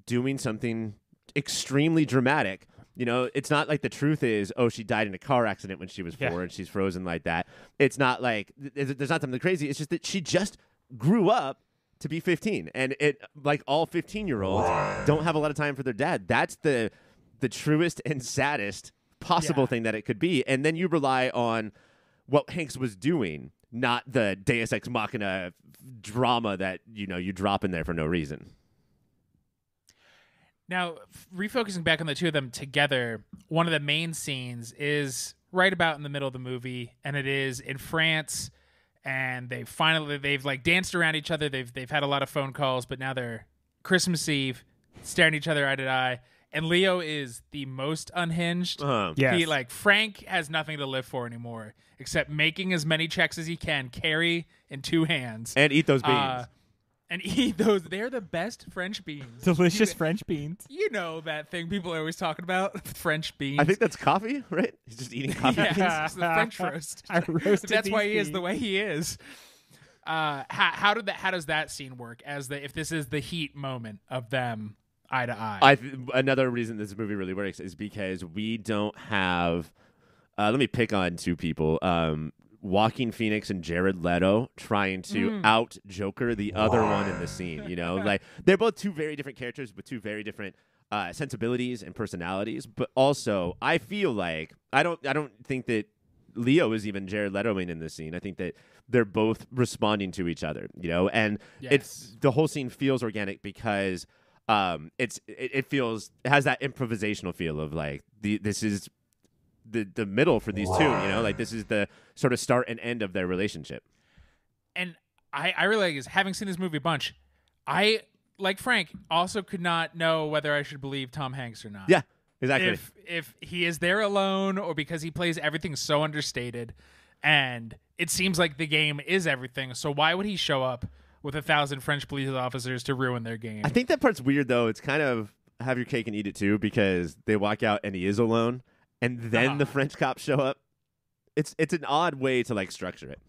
doing something extremely dramatic. You know, it's not like the truth is, oh, she died in a car accident when she was four Yeah. and she's frozen like that. It's not like there's not something crazy. It's just that she just grew up to be 15, and it like all 15 year olds don't have a lot of time for their dad. That's the the truest and saddest possible Yeah. thing that it could be. And then you rely on what Hanks was doing, not the Deus Ex Machina drama that you know you drop in there for no reason. Now, refocusing back on the two of them together, one of the main scenes is right about in the middle of the movie, and it is in France. And they finally they've like danced around each other. They've they've had a lot of phone calls, but now they're Christmas Eve, staring each other eye to eye. And Leo is the most unhinged. Um, Yes. He like Frank has nothing to live for anymore except making as many checks as he can carry in two hands and eat those beans. Uh, and eat those. They're the best French beans. Delicious You- French beans. you know that thing people are always talking about French beans. I think that's coffee, right? He's just eating coffee. yeah, beans. it's the French roast. I roasted That's why these he is the way he is. Uh, how, how did that? How does that scene work? As the if this is the heat moment of them eye to eye. I th- another reason this movie really works is because we don't have. Uh, let me pick on two people. Um, Joaquin Phoenix and Jared Leto trying to out Joker the other one in the scene. You know, like they're both two very different characters with two very different uh, sensibilities and personalities. But also, I feel like I don't. I don't think that Leo is even Jared Letoing in this scene. I think that they're both responding to each other. You know, and it's the whole scene feels organic because um it's it, it feels it has that improvisational feel of like the this is the the middle for these two you know like this is the sort of start and end of their relationship and I, I really like is having seen this movie a bunch. I like Frank also could not know whether I should believe Tom Hanks or not. yeah exactly if if he is there alone or because he plays everything so understated and it seems like the game is everything so why would he show up with a thousand french police officers to ruin their game i think that part's weird though it's kind of have your cake and eat it too because they walk out and he is alone and then the Uh-huh. french cops show up it's it's an odd way to like structure it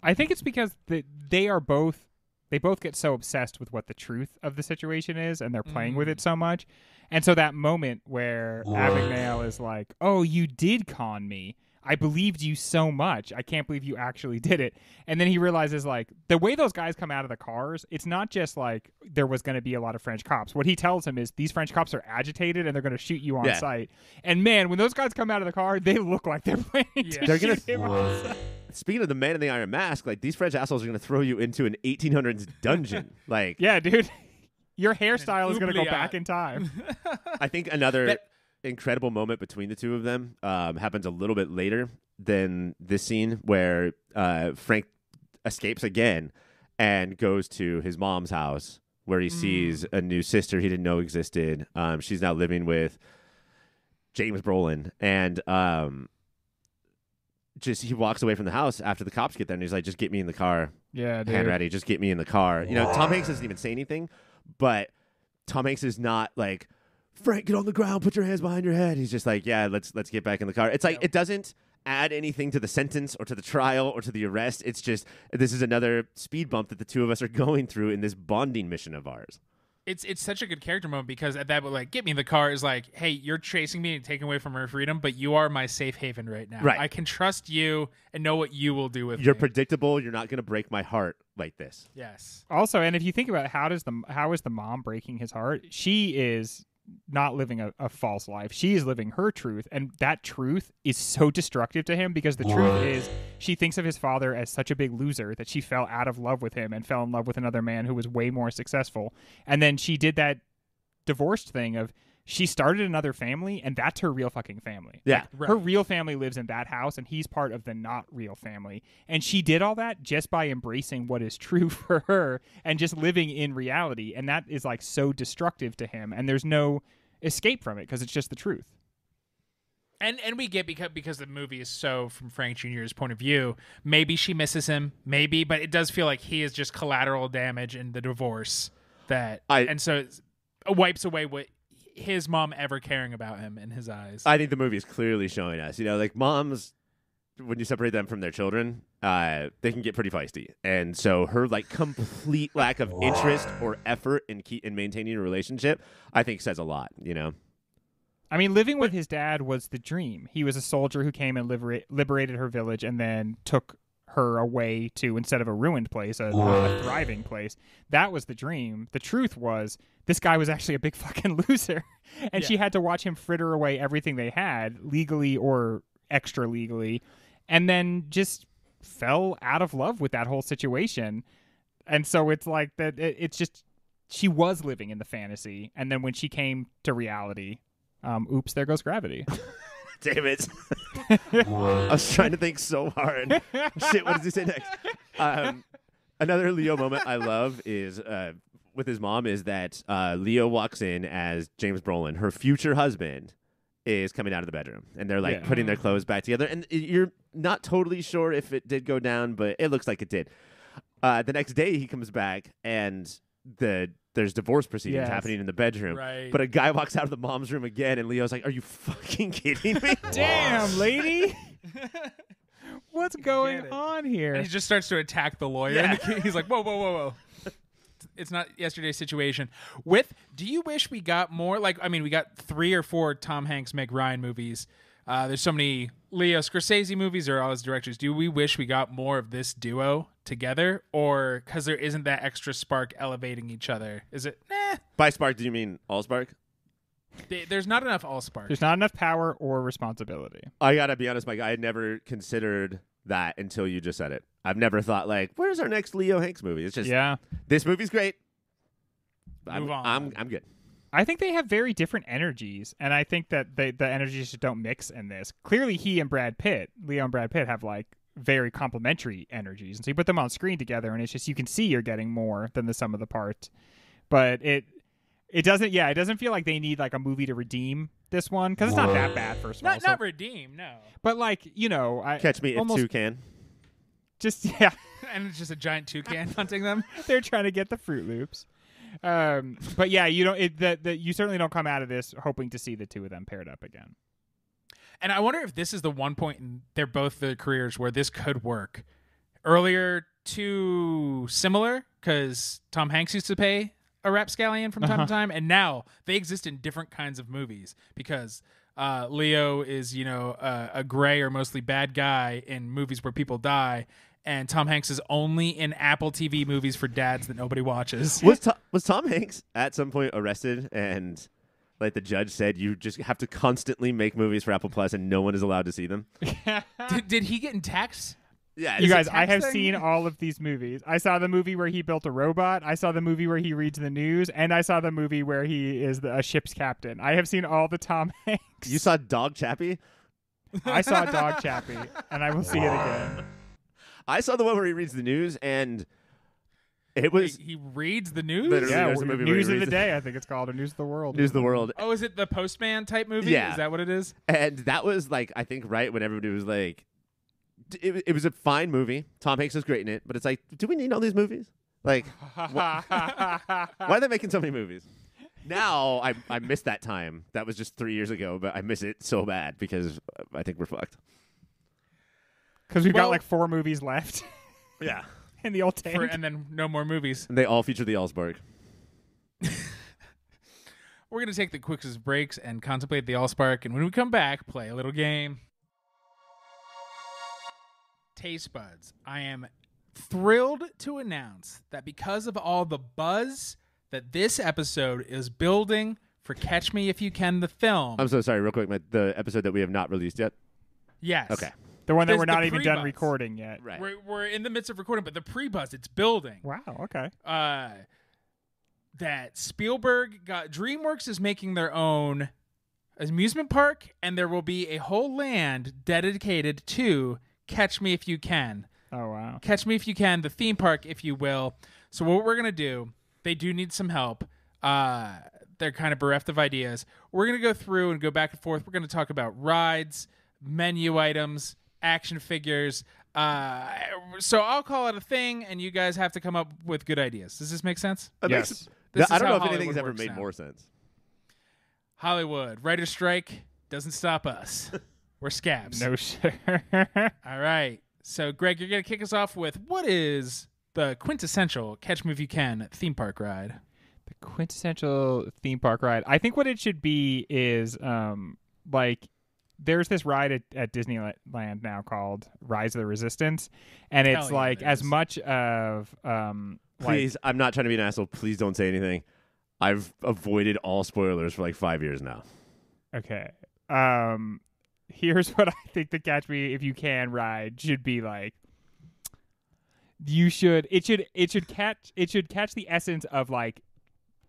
I think it's because the, they are both they both get so obsessed with what the truth of the situation is and they're playing with it so much. And so that moment where Abagnale is like, "Oh, you did con me. I believed you so much. I can't believe you actually did it." And then he realizes like the way those guys come out of the cars, it's not just like there was going to be a lot of French cops. What he tells him is these French cops are agitated and they're going to shoot you on Yeah. sight. And man, when those guys come out of the car, they look like they're planning Yeah. to They're gonna- shoot him on sight. speaking of the man in the iron mask like these french assholes are going to throw you into an 1800s dungeon like Yeah, dude. Your hairstyle is going to go back in time. I think another That- incredible moment between the two of them um, happens a little bit later than this scene where uh, Frank escapes again and goes to his mom's house where he sees a new sister he didn't know existed. Um, she's now living with James Brolin and um, just he walks away from the house after the cops get there and he's like, just get me in the car Yeah, dude. Hanratty. Just get me in the car. You know, Tom Hanks doesn't even say anything, but Tom Hanks is not like Frank, get on the ground, put your hands behind your head. He's just like, yeah, let's let's get back in the car. It's like it doesn't add anything to the sentence or to the trial or to the arrest. It's just this is another speed bump that the two of us are going through in this bonding mission of ours. it's it's such a good character moment because at that like get me in the car is like hey you're chasing me and taking away from her freedom but you are my safe haven right now Right. i can trust you and know what you will do with You're me predictable. You're not going to break my heart like this. yes Also, and if you think about it, how does the how is the mom breaking his heart? She is not living a, a false life. She is living her truth, and that truth is so destructive to him because the truth is she thinks of his father as such a big loser that she fell out of love with him and fell in love with another man who was way more successful. And then she did that divorced thing of she started another family, and that's her real fucking family. Yeah. Like, Her real family lives in that house, and he's part of the not real family. And she did all that just by embracing what is true for her and just living in reality. And that is like so destructive to him. And there's no escape from it because it's just the truth. And and we get because because the movie is so from Frank Jr.'s point of view. Maybe she misses him, maybe, but it does feel like he is just collateral damage in the divorce. That I- and so it wipes away what his mom ever caring about him in his eyes. I think the movie is clearly showing us, you know, like moms, when you separate them from their children, uh, they can get pretty feisty, and so her like complete lack of interest or effort in keep in maintaining a relationship, I think says a lot. You know, I mean, living with his dad was the dream. He was a soldier who came and libera- liberated her village and then took her away to, instead of a ruined place, a, a thriving place. That was the dream. The truth was, this guy was actually a big fucking loser. And she had to watch him fritter away everything they had, legally or extra legally, and then just fell out of love with that whole situation. And so it's like that, it, it's just, she was living in the fantasy. And then when she came to reality, um, oops, there goes gravity. damn it! I was trying to think so hard. Shit, what does he say next? Um, another Leo moment I love is uh, with his mom is that uh, Leo walks in as James Brolin, her future husband, is coming out of the bedroom, and they're like Yeah. putting their clothes back together, and you're not totally sure if it did go down, but it looks like it did. Uh, the next day, he comes back, and the there's divorce proceedings Yes. happening in the bedroom. Right. But a guy walks out of the mom's room again, and Leo's like, "Are you fucking kidding me?" Damn, lady. What's going it. on and here? he just starts to attack the lawyer. Yeah. And the kid- he's like, "Whoa, whoa, whoa, whoa." It's not yesterday's situation. With, do you wish we got more? Like, I mean, we got three or four Tom Hanks, Meg Ryan movies. Uh, there's so many Leo Scorsese movies or all his directors. Do we wish we got more of this duo together, or because there isn't that extra spark elevating each other? Is it? Nah, By spark, do you mean all spark? there's not enough all spark. There's not enough power or responsibility. I gotta be honest, Mike. I had never considered that until you just said it. I've never thought like, "Where's our next Leo Hanks movie?" It's just, Yeah. this movie's great. I'm, Move on. I'm, I'm good. I think they have very different energies, and I think that they, the energies just don't mix in this. Clearly, he and Brad Pitt, Leo and Brad Pitt, have like very complementary energies, and so you put them on screen together, and it's just you can see you're getting more than the sum of the parts. But it it doesn't, yeah, it doesn't feel like they need like a movie to redeem this one because it's not that bad. First of all, not so- not redeem, no. but like you know, I Catch me almost if two can. Just yeah. And it's just a giant toucan hunting them. they're trying to get the Fruit Loops. Um, but yeah, you don't. It, that that you certainly don't come out of this hoping to see the two of them paired up again. And I wonder if this is the one point in their both their careers where this could work. Earlier, too similar because Tom Hanks used to pay a rapscallion from time to time, and now they exist in different kinds of movies because uh, Leo is you know uh, a gray or mostly bad guy in movies where people die. And Tom Hanks is only in Apple TV movies for dads that nobody watches. Was Tom, was Tom Hanks at some point arrested and like the judge said you just have to constantly make movies for Apple Plus and no one is allowed to see them? did, did he get in tax? Yeah, You guys, I have thing? seen all of these movies. I saw the movie where he built a robot. I saw the movie where he reads the news, and I saw the movie where he is the, a ship's captain. I have seen all the Tom Hanks. you saw Dog Chappie? I saw Dog Chappie, and I will see it again. I saw the one where he reads the news and it was He reads the news. Literally. Yeah, there's a movie where News he of the reads- Day, I think it's called, or News of the World. News of the World. Oh, is it the Postman type movie? Yeah. Is that what it is? And that was like I think right when everybody was like, d- it, it was a fine movie. Tom Hanks was great in it, but it's like, do we need all these movies? Like, why are they making so many movies? Now I I miss that time. That was just three years ago, but I miss it so bad because I think we're fucked. Because we've Well- got like four movies left Yeah, in the old tank. For, and then no more movies. and they all feature the Allspark. We're going to take the quickest breaks and contemplate the Allspark. And when we come back, play a little game. Taste buds. I am thrilled to announce that because of all the buzz that this episode is building for Catch Me If You Can, the film. I'm so sorry, real quick. My, the episode that we have not released yet. yes. Okay, the one that There's we're the not even done pre-buzz. recording yet. right. We're, we're in the midst of recording, but the pre buzz, it's building. Wow. Okay. uh that Spielberg got DreamWorks is making their own amusement park, and there will be a whole land dedicated to Catch Me If You Can. Oh wow. Catch Me If You Can, the theme park, if you will. So what we're gonna do? They do need some help. Uh, they're kind of bereft of ideas. We're gonna go through and go back and forth. We're gonna talk about rides, menu items, action figures. Uh, so I'll call it a thing, and you guys have to come up with good ideas. Does this make sense? That makes- Yes. This I is don't how know if Hollywood anything's ever made now. more sense. Hollywood writer strike doesn't stop us. We're scabs. No sure. All right. So, Greg, you're going to kick us off with what is the quintessential Catch Me If You Can theme park ride? the quintessential theme park ride. I think what it should be is um like there's this ride at, at Disneyland now called Rise of the Resistance, and Hell it's yeah, like there as is. much of um like Please, I'm not trying to be an asshole. Please don't say anything. I've avoided all spoilers for like five years now. okay. Um here's what I think the Catch Me If You Can ride should be like. You should it should it should catch it should catch the essence of like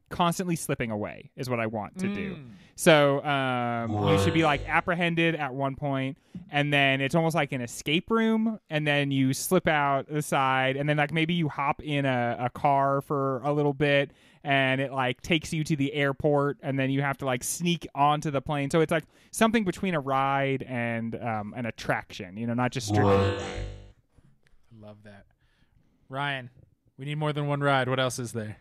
constantly slipping away is what I want to do. Mm. So um, you should be like apprehended at one point, and then it's almost like an escape room, and then you slip out the side, and then like maybe you hop in a, a car for a little bit, and it like takes you to the airport, and then you have to like sneak onto the plane. So it's like something between a ride and um, an attraction, you know, not just strictly. a ride. I love that. Ryan, we need more than one ride. What else is there?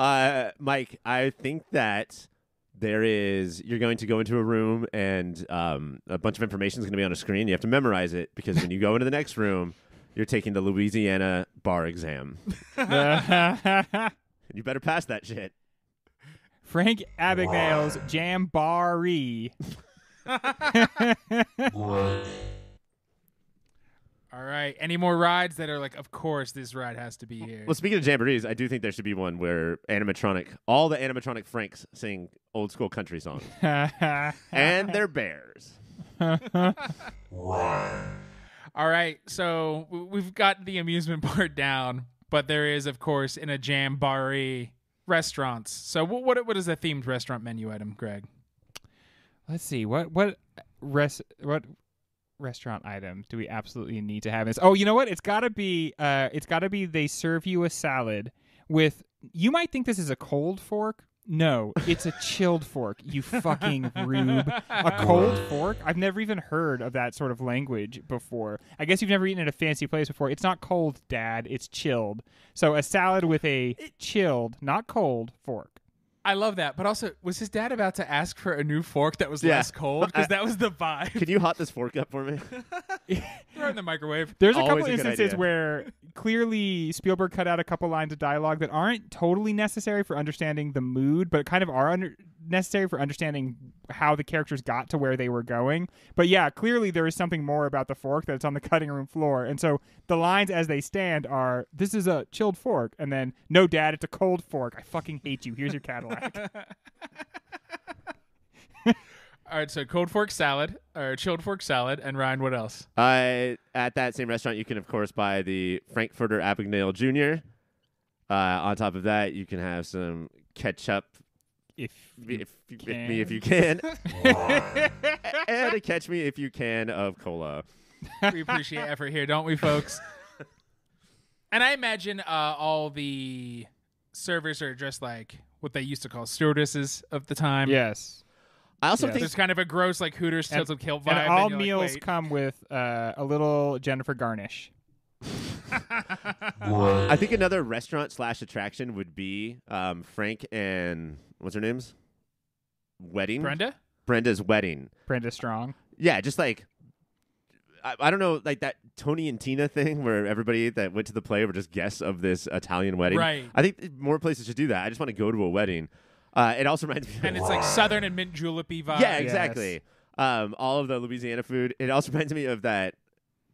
Uh, Mike, I think that there is. You're going to go into a room, and um, a bunch of information is going to be on a screen. You have to memorize it because when you go into the next room, you're taking the Louisiana bar exam. And you better pass that shit. Frank Abagnale's Jamboree. All right. Any more rides that are like, of course, this ride has to be here? Well, speaking of jamborees, I do think there should be one where animatronic, all the animatronic Franks sing old school country songs, and they're bears. All right. So we've got the amusement part down, but there is, of course, in a jamboree restaurants. So what what, what is a themed restaurant menu item, Greg? Let's see what what res what restaurant item do we absolutely need to have? This oh, you know what? It's got to be uh, it's got to be they serve you a salad with. You might think this is a cold fork. No, it's a chilled fork. You fucking rube. A cold fork? I've never even heard of that sort of language before. I guess you've never eaten at a fancy place before. It's not cold, Dad. It's chilled. So a salad with a chilled, not cold fork. I love that, but also, was his dad about to ask for a new fork that was Yeah. less cold? Because that was the vibe. Can you hot this fork up for me? Throw it in the microwave. There's a Always couple a good instances idea. where clearly Spielberg cut out a couple lines of dialogue that aren't totally necessary for understanding the mood, but kind of are under- necessary for understanding how the characters got to where they were going. But yeah, clearly there is something more about the fork that's on the cutting room floor. And so the lines as they stand are this is a chilled fork and then no dad, it's a cold fork. I fucking hate you. Here's your Cadillac. All right, so cold fork salad or chilled fork salad, and Ryan, what else? Uh, at that same restaurant, you can of course buy the Frankfurter Abagnale Jr. Uh, on top of that, you can have some ketchup, if if, you if me if you can, and a catch me if you can of cola. we appreciate effort here, don't we, folks? And I imagine uh, all the servers are dressed like what they used to call stewardesses of the time. yes. I also Yes. think There's kind of a gross like Hooters And- tilted kilt vibe. And all you're like, meals come with uh, a little Jennifer garnish. I think another restaurant slash attraction would be um, Frank and what's her name's wedding. Brenda? Brenda's wedding. Brenda Strong. Yeah, just like I, I don't know, like that Tony and Tina thing where everybody that went to the play were just guests of this Italian wedding. Right. I think more places should do that. I just want to go to a wedding. Uh, it also reminds me. And it's like southern and mint julepy vibe. yeah, exactly. Um, all of the Louisiana food. It also reminds me of that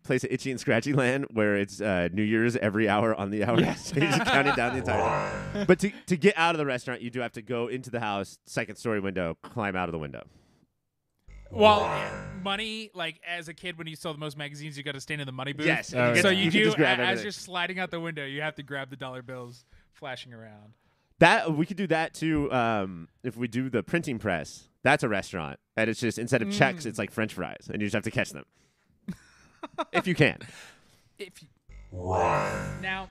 place at Itchy and Scratchy Land where it's uh, New Year's every hour on the hour. Yes. so you're just counting down the entire time. But to, to get out of the restaurant, you do have to go into the house, second story window, climb out of the window. Well, money, like as a kid when you saw the most magazines, you got to stand in the money booth. Yes. Oh, So you, can do, just grab as everything. you're sliding out the window, you have to grab the dollar bills flashing around. That we could do that too. Um, if we do the printing press, that's a restaurant, and it's just instead of checks, Mm. it's like French fries, and you just have to catch them if you can. If you, now,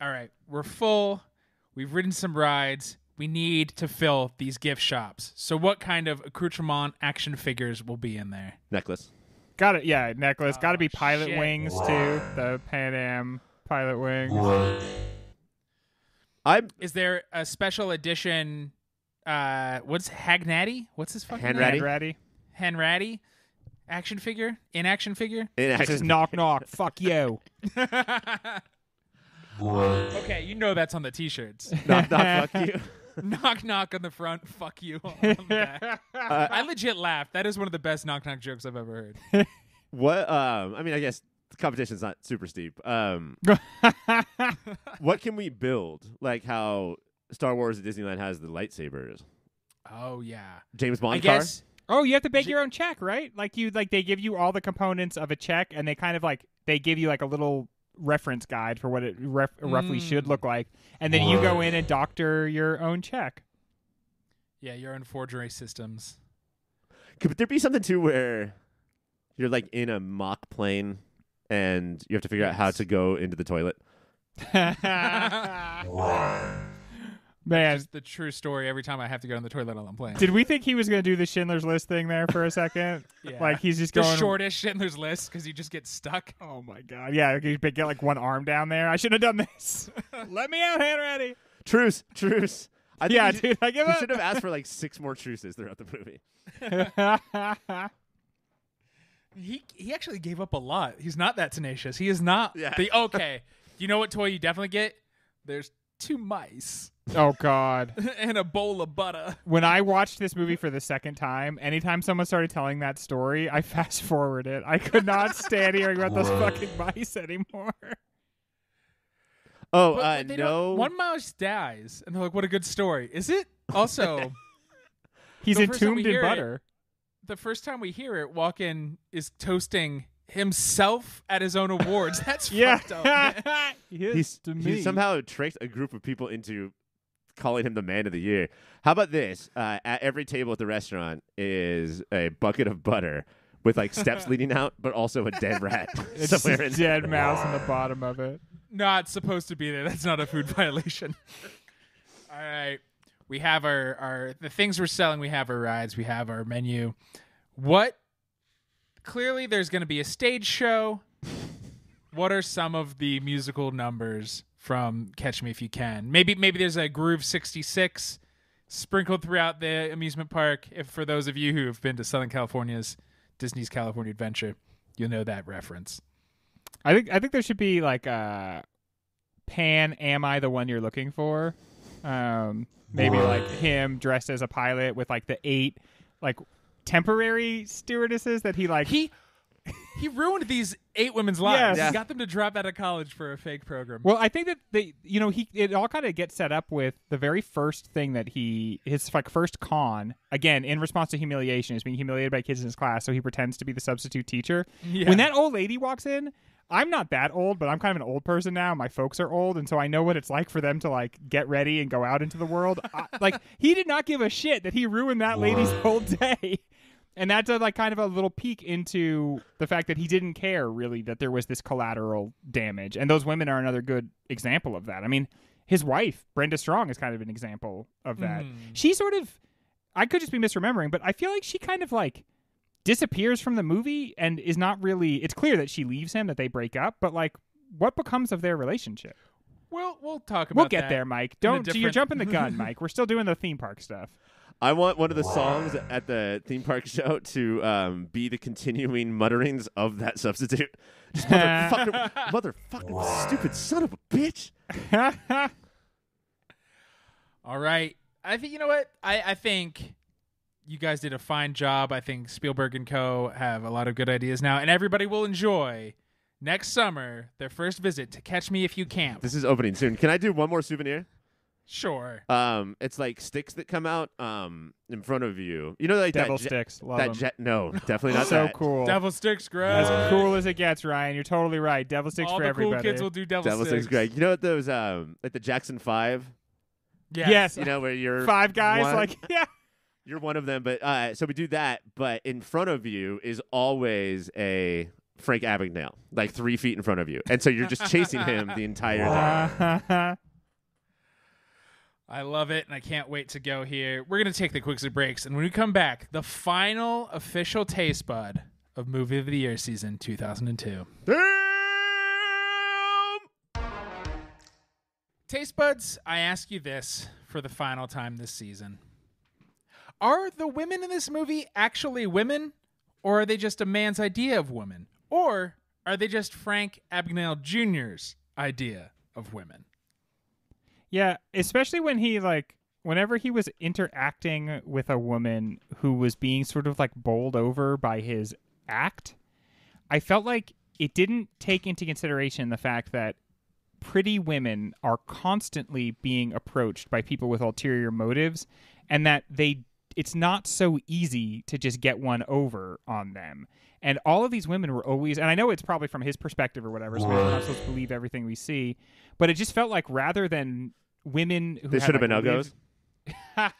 all right, we're full. We've ridden some rides. We need to fill these gift shops. So, what kind of accoutrement action figures will be in there? Necklace. Got it. Yeah, necklace. Got to be Oh, pilot shit. wings too. The Pan Am pilot wings. I'm Is there a special edition? Uh, what's Hagnatty? What's his fucking Hanratty? name? Ready? Hanratty action figure, in action figure. in This is action. knock knock. Fuck you. okay, you know that's on the t-shirts. knock, knock, fuck you. knock knock on the front, fuck you on the back. I legit laughed. That is one of the best knock knock jokes I've ever heard. What? Um, I mean, I guess the competition's not super steep. Um, what can we build? Like how Star Wars at Disneyland has the lightsabers. Oh yeah. James Bond I car. guess Oh, you have to bake your own check, right? Like you like they give you all the components of a check and they kind of like they give you like a little reference guide for what it ref- roughly should Mm. look like. And then you go in and doctor your own check. yeah, your own forgery systems. Could there be something too where you're like in a mock plane and you have to figure out how to go into the toilet? Man, Just the true story every time I have to go on the toilet while I'm playing. did we think he was going to do the Schindler's List thing there for a second? Yeah. Like he's just the going shortest Schindler's List because you just get stuck. Oh my god. Yeah, you get like one arm down there. I shouldn't have done this. Let me out, Hanratty. Truce, truce. I think Yeah, he, dude, I give he up. should have asked for like six more truces throughout the movie. He he actually gave up a lot. He's not that tenacious. He is not. Yeah. The okay. you know what toy you definitely get? There's two mice oh god. and a bowl of butter. When I watched this movie for the second time, anytime someone started telling that story, I fast forwarded. It. I could not stand hearing about those fucking mice anymore. Oh, But uh, they no. don't- One mouse dies, and they're like, "What a good story." Is it? Also, He's The first time we entombed in hear it- butter. the first time we hear it, Walken is toasting himself at his own awards. That's Yeah. fucked up. man. Yes, he's, to he me. somehow tricked a group of people into calling him the man of the year. How about this? Uh, at every table at the restaurant is a bucket of butter with like steps leading out, but also a dead rat It's somewhere in a dead mouse in the bottom of it. not supposed to be there. That's not a food violation. All right. We have our, our the things we're selling, we have our rides, we have our menu. What clearly there's gonna be a stage show. What are some of the musical numbers from Catch Me If You Can? Maybe maybe there's a Groove 66 sprinkled throughout the amusement park. If for those of you who have been to Southern California's Disney's California Adventure, you'll know that reference. I think I think there should be like a Pan. Am I the one you're looking for? Um, maybe like him dressed as a pilot with like the eight like temporary stewardesses that he like. He he ruined these eight women's lives. Yes. He got them to drop out of college for a fake program. well, I think that they, you know, he it all kind of gets set up with the very first thing that he his like first con again in response to humiliation is being humiliated by kids in his class, so he pretends to be the substitute teacher. Yeah. When that old lady walks in, I'm not that old, but I'm kind of an old person now. My folks are old, and so I know what it's like for them to like get ready and go out into the world. I, like he did not give a shit that he ruined that lady's whole day. And that's a, like kind of a little peek into the fact that he didn't care really that there was this collateral damage. And those women are another good example of that. I mean, his wife, Brenda Strong, is kind of an example of that. Mhm. She sort of I could just be misremembering, but I feel like she kind of like disappears from the movie and is not really it's clear that she leaves him that they break up but like what becomes of their relationship we'll we'll talk about we'll get that. there mike don't you're jumping the gun mike we're still doing the theme park stuff I want one of the songs at the theme park show to um, be the continuing mutterings of that substitute. Just motherfucker, motherfucking stupid son of a bitch. All right. I think you know what? I I think you guys did a fine job. I think Spielberg and Co have a lot of good ideas now and everybody will enjoy next summer their first visit to Catch Me If You Can. This is opening soon. Can I do one more souvenir? Sure. Um, it's like sticks that come out um in front of you. You know, like devil that. jet- sticks love that 'em. jet. No, definitely not so that. cool Devil Sticks, Greg. as cool as it gets ryan you're totally right devil sticks All for the everybody cool kids will do Devil, Devil sticks, Greg. You know what those um like the Jackson Five Yes. You know, where you're Five guys, one- like yeah. you're one of them. But uh, so we do that, but in front of you is always a Frank Abagnale, like three feet in front of you, and so you're just chasing him the entire time. I love it, and I can't wait to go here. We're gonna take the quick breaks, and when we come back, the final official taste bud of movie of the year season 2002. Damn! Taste buds, I ask you this for the final time this season: Are the women in this movie actually women, or are they just a man's idea of women, or are they just Frank Abagnale Jr.'s idea of women? Yeah, especially when he like whenever he was interacting with a woman who was being sort of like bowled over by his act, I felt like it didn't take into consideration the fact that pretty women are constantly being approached by people with ulterior motives and that they it's not so easy to just get one over on them. And all of these women were always, and I know it's probably from his perspective or whatever, so we're not supposed to believe everything we see, but it just felt like rather than women who They had, should have like, been lived- uggos.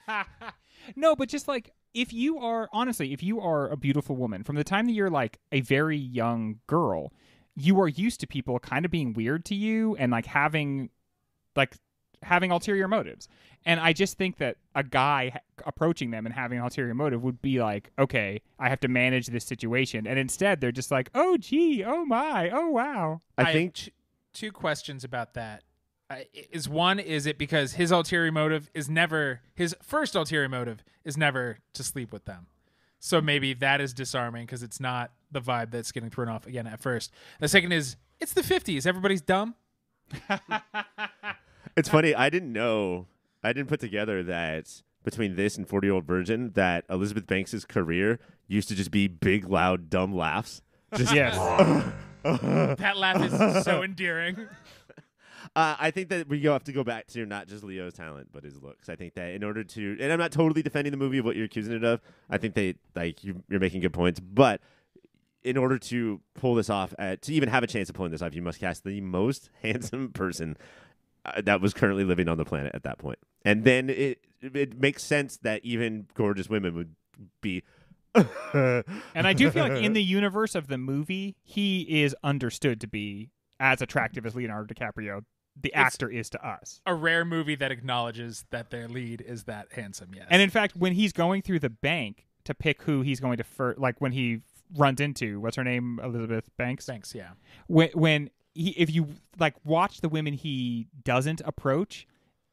no, but just like if you are honestly, if you are a beautiful woman from the time that you're like a very young girl, you are used to people kind of being weird to you and like having like having ulterior motives. And I just think that a guy approaching them and having an ulterior motive would be like, okay, I have to manage this situation. And instead, they're just like, oh, gee, oh, my, oh, wow. I have think t- two questions about that. Uh, is one is it because his ulterior motive is never his first ulterior motive is never to sleep with them, so maybe that is disarming because it's not the vibe that's getting thrown off again at first. The second is it's the fifties, everybody's dumb. It's funny. I didn't know. I didn't put together that between this and Forty Year Old Virgin, that Elizabeth Banks's career used to just be big, loud, dumb laughs. Just Yes. That laugh is so endearing. Uh, I think that we have to go back to not just Leo's talent, but his looks. I think that in order to, and I'm not totally defending the movie of what you're accusing it of. I think they like you, you're making good points, but in order to pull this off, uh, to even have a chance of pulling this off, you must cast the most handsome person uh, that was currently living on the planet at that point, and then it it makes sense that even gorgeous women would be. And I do feel like in the universe of the movie, he is understood to be as attractive as Leonardo DiCaprio, the actor, is to us. A rare movie that acknowledges that their lead is that handsome. Yes, And in fact, when he's going through the bank to pick who he's going to first, like when he runs into what's her name, Elizabeth Banks. Banks, Yeah, When when he, if you like watch the women he doesn't approach,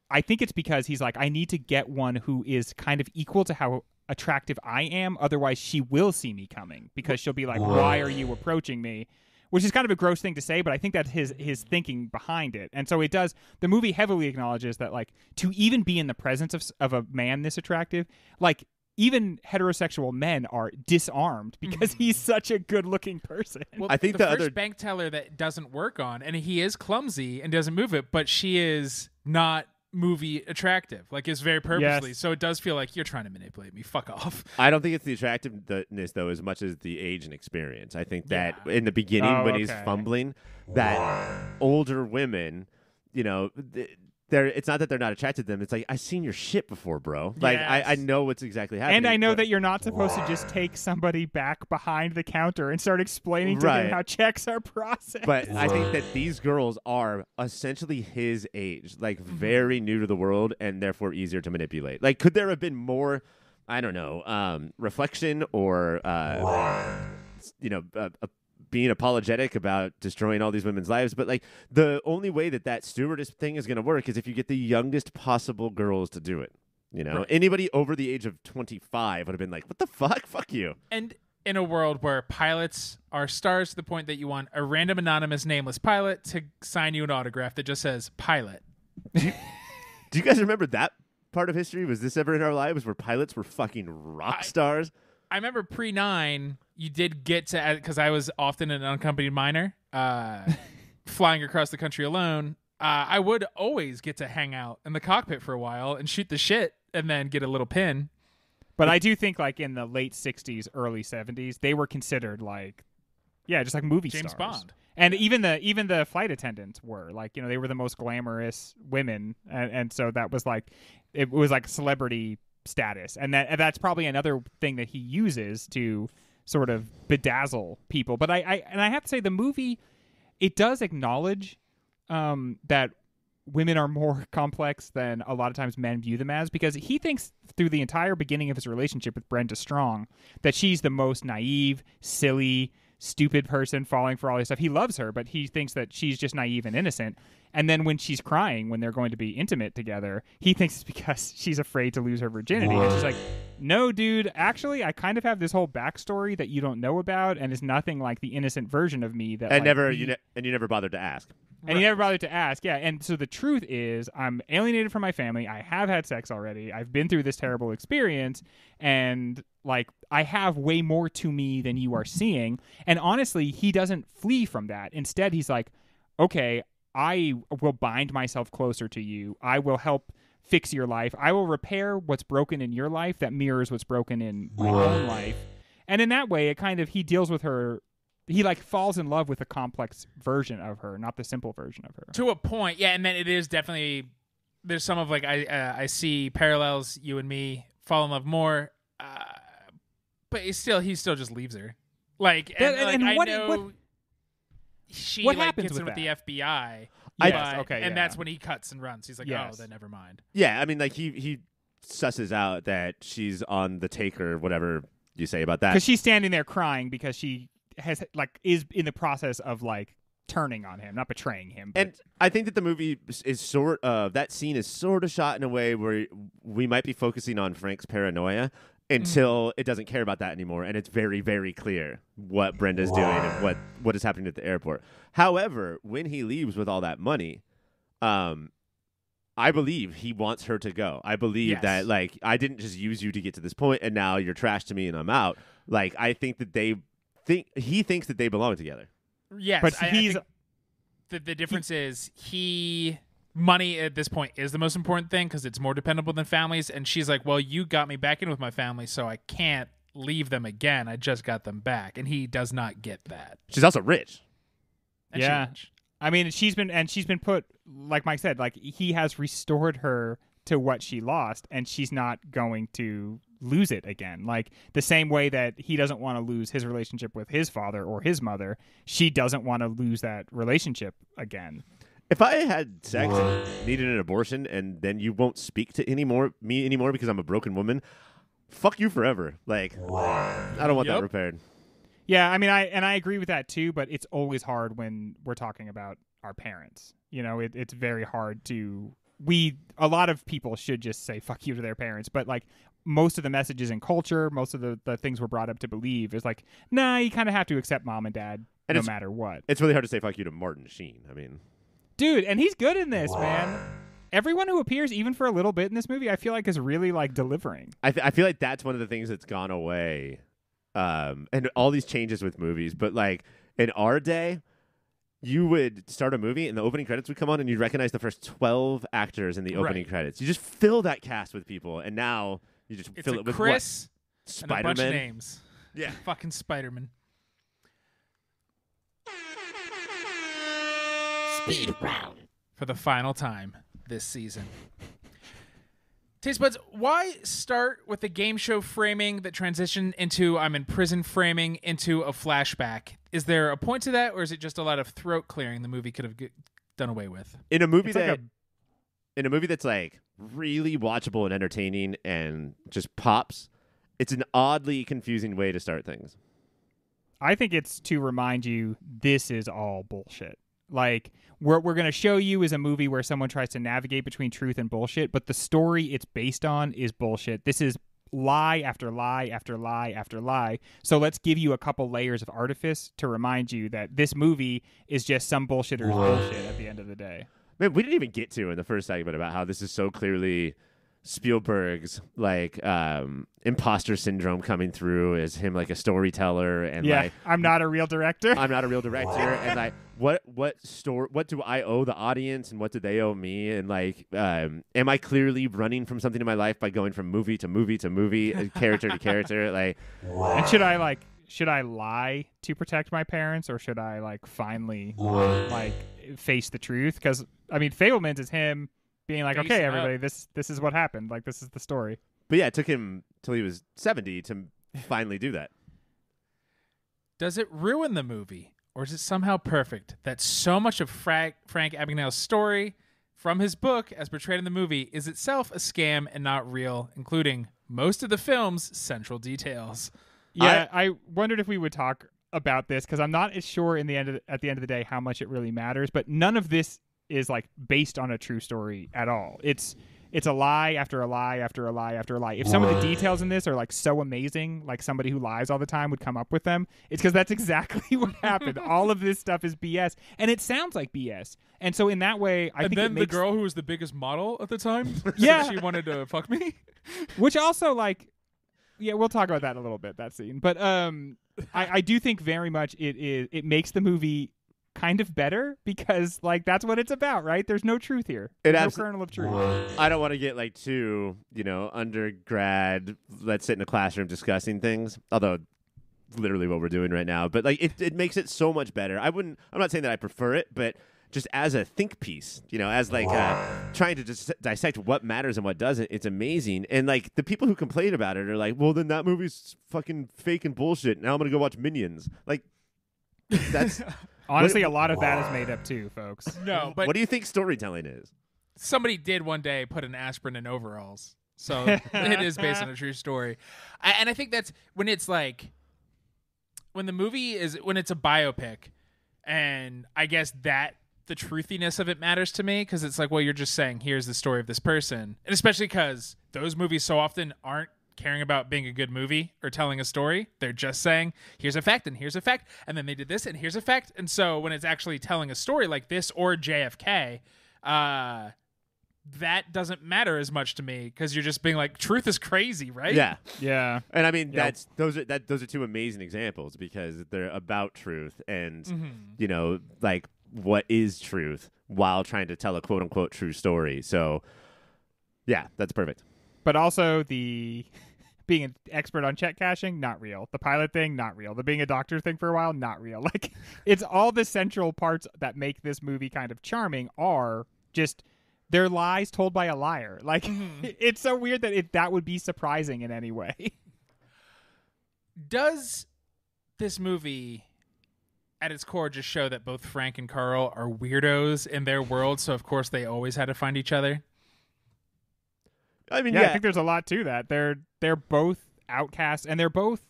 I think it's because he's like, I need to get one who is kind of equal to how attractive I am. Otherwise, she will see me coming because she'll be like, Why are you approaching me? Which is kind of a gross thing to say, but I think that's his his thinking behind it. And so it does. The movie heavily acknowledges that, like, to even be in the presence of of a man this attractive, like even heterosexual men are disarmed because mm-hmm. he's such a good looking person. Well, I think the, the first other- bank teller that doesn't work on, and he is clumsy and doesn't move it, but she is not movie attractive. Like it's very purposely. Yes. So it does feel like you're trying to manipulate me. Fuck off. I don't think it's the attractiveness though, as much as the age and experience. I think that Yeah. in the beginning Oh, when he's fumbling, that older women, you know, th- they're it's not that they're not attracted to them. It's like I've seen your shit before, bro. Like I, I know what's exactly happening. And I know but- that you're not supposed to just take somebody back behind the counter and start explaining to Right. him how checks are processed. But I think that these girls are essentially his age, like Mm-hmm. very new to the world and therefore easier to manipulate. Like, could there have been more, I don't know, um, reflection or, uh, you know, uh, uh, being apologetic about destroying all these women's lives? But like, the only way that that stewardess thing is going to work is if you get the youngest possible girls to do it. You know, Right. anybody over the age of 25 would have been like, what the fuck? Fuck you. And in a world where pilots are stars to the point that you want a random anonymous nameless pilot to sign you an autograph that just says pilot. Do you guys remember that part of history? Was this ever in our lives where pilots were fucking rock I- stars? I remember pre nine, you did get to because I was often an unaccompanied minor, uh, flying across the country alone. Uh, I would always get to hang out in the cockpit for a while and shoot the shit, and then get a little pin. But I do think like in the late '60s, early '70s, they were considered like, yeah, just like movie James stars. Bond. and even the even the flight attendants were like you know they were the most glamorous women and, and so that was like it was like celebrity status and that and that's probably another thing that he uses to sort of bedazzle people but I, I and i have to say the movie it does acknowledge um that women are more complex than a lot of times men view them as because he thinks through the entire beginning of his relationship with Brenda Strong that she's the most naive, silly, stupid person falling for all this stuff. He loves her, but he thinks that she's just naive and innocent. And then when she's crying when they're going to be intimate together, he thinks it's because she's afraid to lose her virginity. And she's like, "No, dude, actually I kind of have this whole backstory that you don't know about and it's nothing like the innocent version of me that and like, never we- you ne- and you never bothered to ask. and you never bothered to ask. Yeah. And so the truth is, I'm alienated from my family. I have had sex already. I've been through this terrible experience. And like, I have way more to me than you are seeing. And honestly, he doesn't flee from that. Instead, he's like, okay, I will bind myself closer to you. I will help fix your life. I will repair what's broken in your life that mirrors what's broken in my own life. And in that way, it kind of, he deals with her. He like falls in love with a complex version of her, not the simple version of her. to a point yeah and then it is definitely there's some of like i uh, i see parallels you and me fall in love more uh, but he still he still just leaves her like and, and- like, and i what- know what- she what like happens gets in with with that? the fbi I- but- okay, and yeah. that's when he cuts and runs he's like oh, Yes. oh then never mind Yeah, I mean, like he he susses out that she's on the take or whatever you say about that. because she's standing there crying because she has like is in the process of like turning on him, not betraying him. But And I think that the movie is- is sort of that scene is sort of shot in a way where we might be focusing on Frank's paranoia until it doesn't care about that anymore, and it's very, very clear what Brenda's doing and what what is happening at the airport. However, when he leaves with all that money, um, I believe he wants her to go. I believe Yes. that like I didn't just use you to get to this point, and now you're trash to me, and I'm out. Like I think that they think he thinks that they belong together. yes but I- I he's think the, the difference is he money at this point is the most important thing because it's more dependable than families and she's like well you got me back in with my family so i can't leave them again i just got them back and he does not get that She's also rich. And she- Yeah. I mean, she's been and she's been put like Mike said, like he has restored her to what she lost, and she's not going to lose it again. Like the same way that he doesn't want to lose his relationship with his father or his mother, she doesn't want to lose that relationship again. If I had sex and needed an abortion and then you won't speak to anymore me anymore because I'm a broken woman, fuck you forever. Like I don't want that repaired. Yeah, I mean, I and I agree with that too. But it's always hard when we're talking about our parents. You know, it, it's very hard to. We a lot of people should just say "fuck you" to their parents, but like most of the messages in culture, most of the, the things we're brought up to believe is like, nah, you kind of have to accept mom and dad And no it's- matter what, It's really hard to say fuck you to Martin Sheen. I mean, dude. And he's good in this, man. Everyone who appears, even for a little bit in this movie, I feel like is really like delivering. I th- I feel like that's one of the things that's gone away, um, and all these changes with movies. But like in our day, you would start a movie and the opening credits would come on, and you'd recognize the first twelve actors in the opening Right. credits. You just fill that cast with people, and now you just it's fill a it with chris what? and a bunch of Spider-Man. names Yeah. fucking spider-man Speed round. for the final time this season. Taste buds, why start with the game show framing that transitioned into I'm in prison framing into a flashback? Is there a point to that, or is it just a lot of throat clearing the movie could have g- done away with? in a movie It's like that a- in a movie that's like really watchable and entertaining and just pops it's an oddly confusing way to start things I think it's to remind you this is all bullshit. Like what we're going to show you is a movie where someone tries to navigate between truth and bullshit, but the story it's based on is bullshit. This is lie after lie after lie after lie. So let's give you a couple layers of artifice to remind you that this movie is just some bullshitter's bullshit at the end of the day. man we didn't even get to in the first segment about how this is so clearly spielberg's like um imposter syndrome coming through as him like a storyteller and yeah, like I'm not a real director. I'm not a real director, and like, what what store what do I owe the audience, and what do they owe me, and like, um, am I clearly running from something in my life by going from movie to movie to movie, uh, character to character? Like, And should I like should I lie to protect my parents or should I like finally like face the truth? Because I mean, Fabelmans is him being like, Facing okay, up. everybody, this this is what happened. Like this is the story. But yeah, it took him till he was 70 to finally do that. Does it ruin the movie, or is it somehow perfect that so much of Frank, Frank Abagnale's story from his book, as portrayed in the movie, is itself a scam and not real, including most of the film's central details? Yeah, I, wondered if we would talk about this because I'm not as sure in the end of at the end of the day how much it really matters. But none of this is like based on a true story at all. It's it's a lie after a lie after a lie after a lie. If some of the details in this are like so amazing, like somebody who lies all the time would come up with them, it's because that's exactly what happened. all of this stuff is BS, and it sounds like BS. And so in that way, I and think then it makes, the girl who was the biggest model at the time, Yeah. she wanted to fuck me. which also like yeah we'll talk about that in a little bit that scene but um I, I do think very much it is it makes the movie kind of better because like that's what it's about right there's no truth here It There's abso- no kernel of truth I don't want to get like too, you know, undergrad, let's sit in a classroom discussing things, although literally what we're doing right now. But like it, it makes it so much better. I wouldn't, I'm not saying that I prefer it, but just as a think piece, you know, as like uh, trying to just dissect what matters and what doesn't, it's amazing. And like the people who complain about it are like, well, then that movie's fucking fake and bullshit. Now I'm going to go watch Minions. Like, that's honestly a lot of that is made up too folks No, but what do you think storytelling is? somebody did one day put an aspirin in overalls. So it is based on a true story. I, and I think that's when it's like when the movie is when it's a biopic and I guess that the truthiness of it matters to me because it's like well you're just saying here's the story of this person and especially because those movies so often aren't caring about being a good movie or telling a story they're just saying here's a fact and here's a fact and then they did this and here's a fact and so when it's actually telling a story like this or jfk uh that doesn't matter as much to me because you're just being like truth is crazy right Yeah. yeah And I mean Yep. that's those are that those are two amazing examples because they're about truth and Mm-hmm. you know like what is truth while trying to tell a quote unquote true story. So yeah, that's perfect. but also the being an expert on check cashing not real. The pilot thing not real. The being a doctor thing for a while not real. Like it's all the central parts that make this movie kind of charming are just they're lies told by a liar. Like mm-hmm. it's so weird that it that would be surprising in any way. Does this movie at its core just show that both frank and carl are weirdos in their world? So of course they always had to find each other I mean yeah, yeah, I think there's a lot to that. They're they're both outcasts, and they're both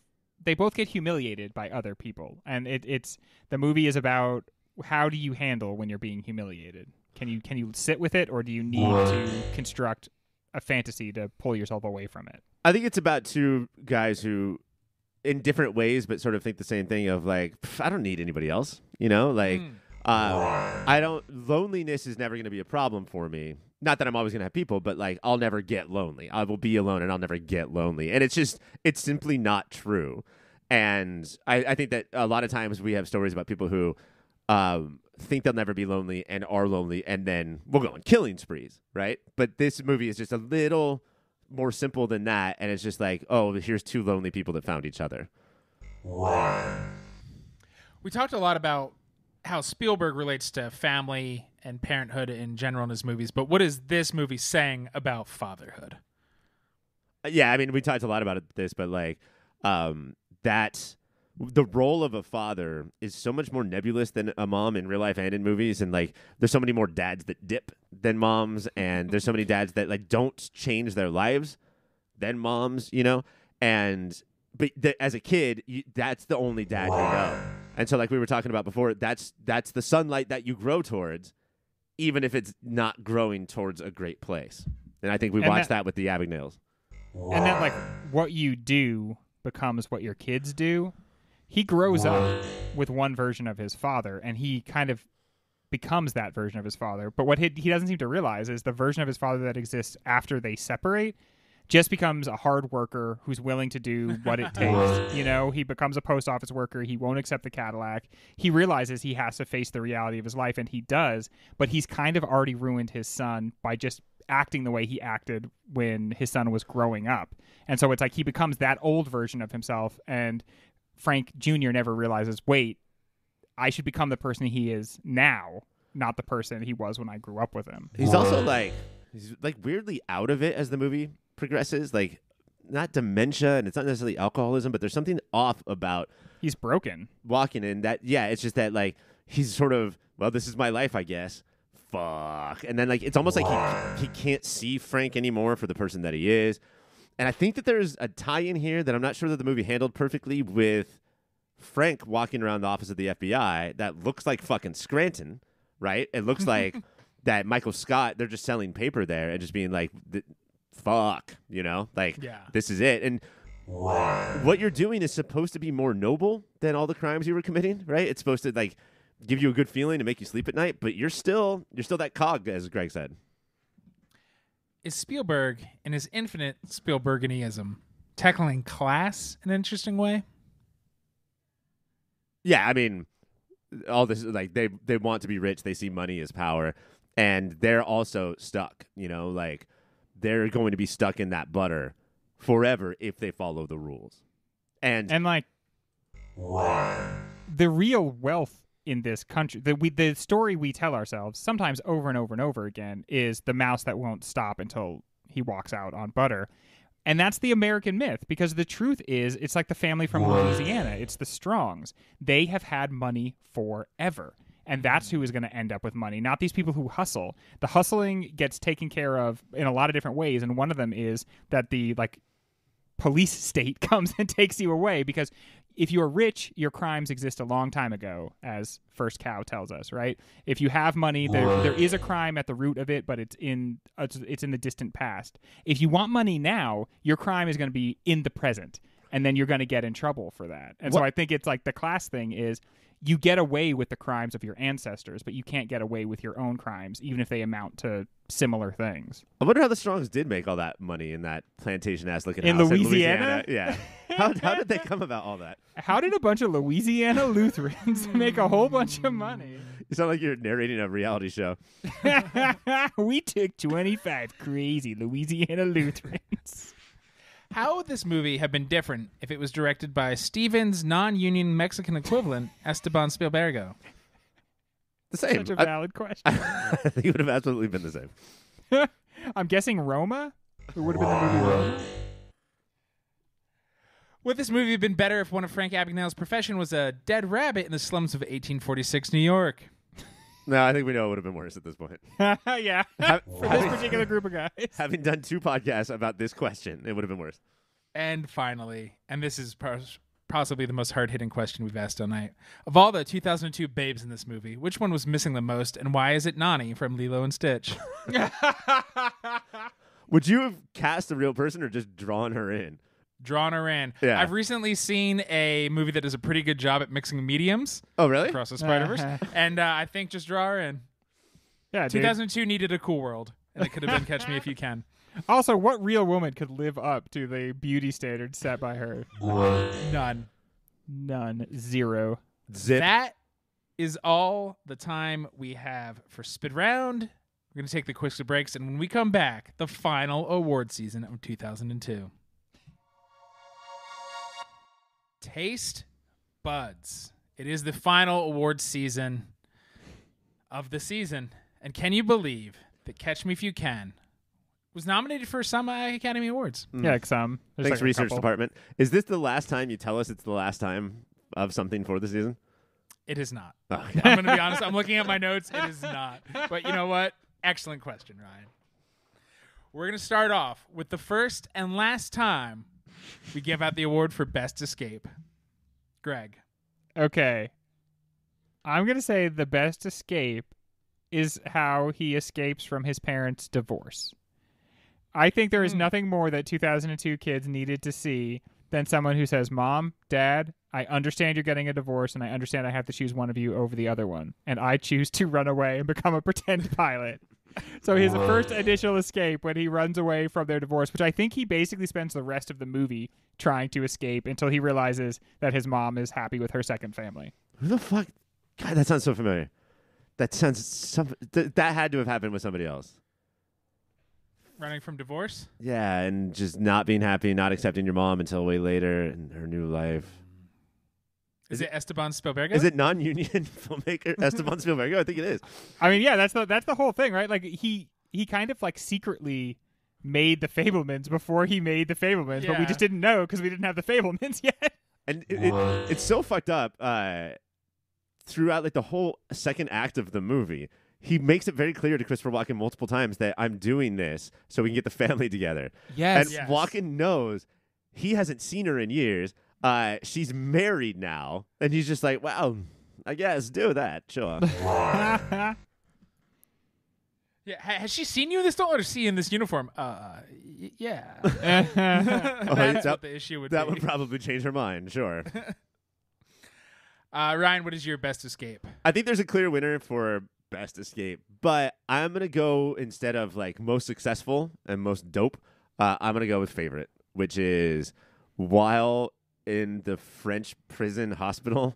they both get humiliated by other people, and it, it's the movie is about how do you handle when you're being humiliated. Can you can you sit with it, or do you need to construct a fantasy to pull yourself away from it? I think it's about two guys who in different ways but sort of think the same thing of like I don't need anybody else, you know? Like Mm. uh, I don't loneliness is never going to be a problem for me. Not that I'm always going to have people, but like I'll never get lonely. I will be alone and I'll never get lonely. And it's just it's simply not true. And I, I think that a lot of times we have stories about people who um, think they'll never be lonely and are lonely, and then we'll go on killing sprees, right? But this movie is just a little more simple than that, and it's just like, oh, here's two lonely people that found each other. Wow. we talked a lot about how spielberg relates to family and parenthood in general in his movies but what is this movie saying about fatherhood? Uh, Yeah, I mean, we talked a lot about this, but like um, that the role of a father is so much more nebulous than a mom in real life and in movies, and like there's so many more dads that dip than moms, and there's so many dads that like don't change their lives than moms, you know, and but the, as a kid, you, that's the only dad you know, and so like we were talking about before, that's that's the sunlight that you grow towards, even if it's not growing towards a great place. And I think we And watched that- that with the Abagnales. and that like what you do becomes what your kids do he grows up with one version of his father and he kind of becomes that version of his father but what he, he doesn't seem to realize is the version of his father that exists after they separate just becomes a hard worker who's willing to do what it takes you know he becomes a post office worker he won't accept the cadillac he realizes he has to face the reality of his life and he does but he's kind of already ruined his son by just acting the way he acted when his son was growing up. And so it's like he becomes that old version of himself and Frank Jr. never realizes, wait, I should become the person he is now, not the person he was when I grew up with him. He's also like he's like weirdly out of it as the movie progresses. Like not dementia and it's not necessarily alcoholism, but there's something off about He's broken. walking in that yeah, it's just that like he's sort of well, this is my life, I guess. Fuck. And then like it's almost like he he can't see Frank anymore for the person that he is. And I think that there's a tie in here that I'm not sure that the movie handled perfectly with Frank walking around the office of the FBI that looks like fucking Scranton, right? It looks like that Michael Scott, they're just selling paper there and just being like, th- fuck, you know? Like, Yeah. this is it. And what you're doing is supposed to be more noble than all the crimes you were committing, right? It's supposed to, like, give you a good feeling to make you sleep at night, but you're still, you're still that cog, as Greg said. Is Spielberg, in his infinite Spielbergianism, tackling class in an interesting way? Yeah, I mean, all this like they they want to be rich. They see money as power, and they're also stuck. You know, like they're going to be stuck in that butter forever if they follow the rules. And, And like the real wealth in this country, the we the story we tell ourselves sometimes over and over and over again is the mouse that won't stop until he walks out on butter. And that's the American myth because the truth is it's like the family from Louisiana. It's the Strongs. They have had money forever. And that's who is going to end up with money, not these people who hustle. The hustling gets taken care of in a lot of different ways, and one of them is that the like police state comes and takes you away because if you're rich, your crimes exist a long time ago, as First Cow tells us, right? If you have money, there there is a crime at the root of it, but it's in it's, it's in the distant past. If you want money now, your crime is going to be in the present, and then you're going to get in trouble for that. And so I think it's like the class thing is you get away with the crimes of your ancestors, but you can't get away with your own crimes, even if they amount to similar things. I wonder how the Strongs did make all that money in that plantation ass looking In house Louisiana? Yeah. how, how did they come about all that? How did a bunch of Louisiana Lutherans make a whole bunch of money? You sound like you're narrating a reality show. we took 25 crazy Louisiana Lutherans. How would this movie have been different if it was directed by Steven's non-union Mexican equivalent, Esteban Spielbergo? The same. Such a I, valid question. I think it would have absolutely been the same. I'm guessing Roma? It would have been the movie Roma. Would this movie have been better if one of Frank Abagnale's profession was a dead rabbit in the slums of 1846 New York? No, I think we know it would have been worse at this point. yeah. Ha- For this having, particular group of guys. having done two podcasts about this question, it would have been worse. And finally, and this is pos- possibly the most hard-hitting question we've asked all night. Of all the 2002 babes in this movie, which one was missing the most, and why is it Nani from Lilo and Stitch? Would you have cast a real person or just drawn her in? Drawn her in. Yeah. I've recently seen a movie that does a pretty good job at mixing mediums Oh, really? across the Spider-Verse, and uh, I think just draw her in. Yeah, dude. 2002 needed a cool world, and it could have been Catch Me If You Can. Also, what real woman could live up to the beauty standards set by her? None. None. Zero. Zip. That is all the time we have for Spit Round. We're going to take the quick breaks, and when we come back, the final award season of 2002. Taste Buds. It is the final award season of the season. And can you believe that Catch Me If You Can was nominated for some uh, Academy Awards? Yeah, some. There's Thanks, like research department. Is this the last time you tell us it's the last time of something for the season? It is not. Oh, okay. I'm going to be honest. I'm looking at my notes. It is not. But you know what? Excellent question, Ryan. We're going to start off with the first and last time we give out the award for Best Escape. Greg. Okay. I'm going to say the best escape is how he escapes from his parents' divorce. I think there is Hmm. nothing more that 2002 kids needed to see than someone who says, Mom, Dad, I understand you're getting a divorce and I understand I have to choose one of you over the other one. And I choose to run away and become a pretend pilot. So his first initial escape when he runs away from their divorce, which I think he basically spends the rest of the movie trying to escape until he realizes that his mom is happy with her second family. Who the fuck? God, that sounds so familiar. That sounds some. Th- that had to have happened with somebody else. Running from divorce? Yeah, and just not being happy, not accepting your mom until way later in her new life. Is it Esteban Spielberg? Is it non-union filmmaker Esteban Spielberg? I think it is. I mean, yeah, that's the that's the whole thing, right? Like he he kind of like secretly made the Fabelmans before he made the Fabelmans, but we just didn't know because we didn't have the Fabelmans yet. and it, it, it's so fucked up uh, throughout like the whole second act of the movie he makes it very clear to christopher walken multiple times that i'm doing this so we can get the family together Yes. and Yes. walken knows he hasn't seen her in years uh, she's married now and he's just like well i guess do that sure Yeah. Has she seen you in this? Don't let her see you in this uniform. Uh, y- yeah. Oh, That's that- what the issue would that be. would probably change her mind sure uh, Ryan, what is your best escape? I think there's a clear winner for best escape, but I'm gonna go instead of like most successful and most dope. Uh, I'm gonna go with favorite, which is while in the French prison hospital,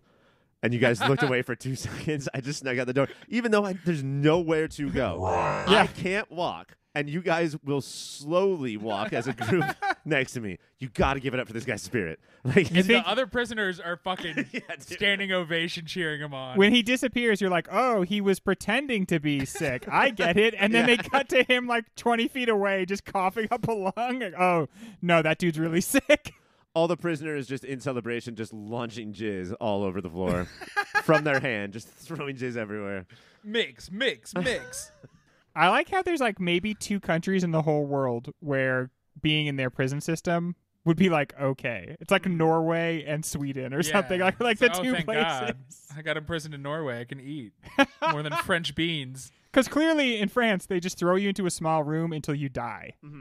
and you guys looked away for two seconds. I just snuck out the door, even though I, there's nowhere to go. I can't walk, and you guys will slowly walk as a group next to me. You got to give it up for this guy's spirit. Like, And think- the other prisoners are fucking Yeah, standing ovation cheering him on. when he disappears, you're like, oh, he was pretending to be sick. I get it. And then they cut to him like 20 feet away, just coughing up a lung. Like, oh, no, that dude's really sick. All the prisoners just in celebration, just launching jizz all over the floor from their hand, just throwing jizz everywhere. mix, mix, mix. I like how there's like maybe two countries in the whole world where being in their prison system would be like okay. It's like mm. Norway and Sweden or something Yeah. like like So- the oh, two thank places. God. I got imprisoned in Norway. I can eat more than French beans. Because clearly in France they just throw you into a small room until you die. Well,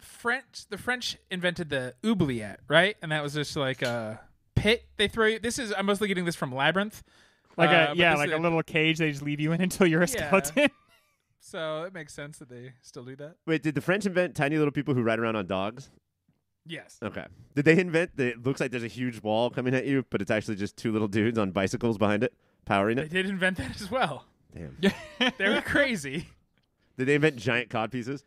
French, the French invented the oubliette, right? And that was just like a pit they throw you. This is I'm mostly getting this from Labyrinth. Like Uh, a but yeah, like is a little cage they just leave you in until you're a Yeah. skeleton. So it makes sense that they still do that. Wait, did the French invent tiny little people who ride around on dogs? Yes. Okay. Did they invent that it looks like there's a huge wall coming at you, but it's actually just two little dudes on bicycles behind it, powering it? They did invent that as well. Damn. They were crazy. Did they invent giant cod pieces?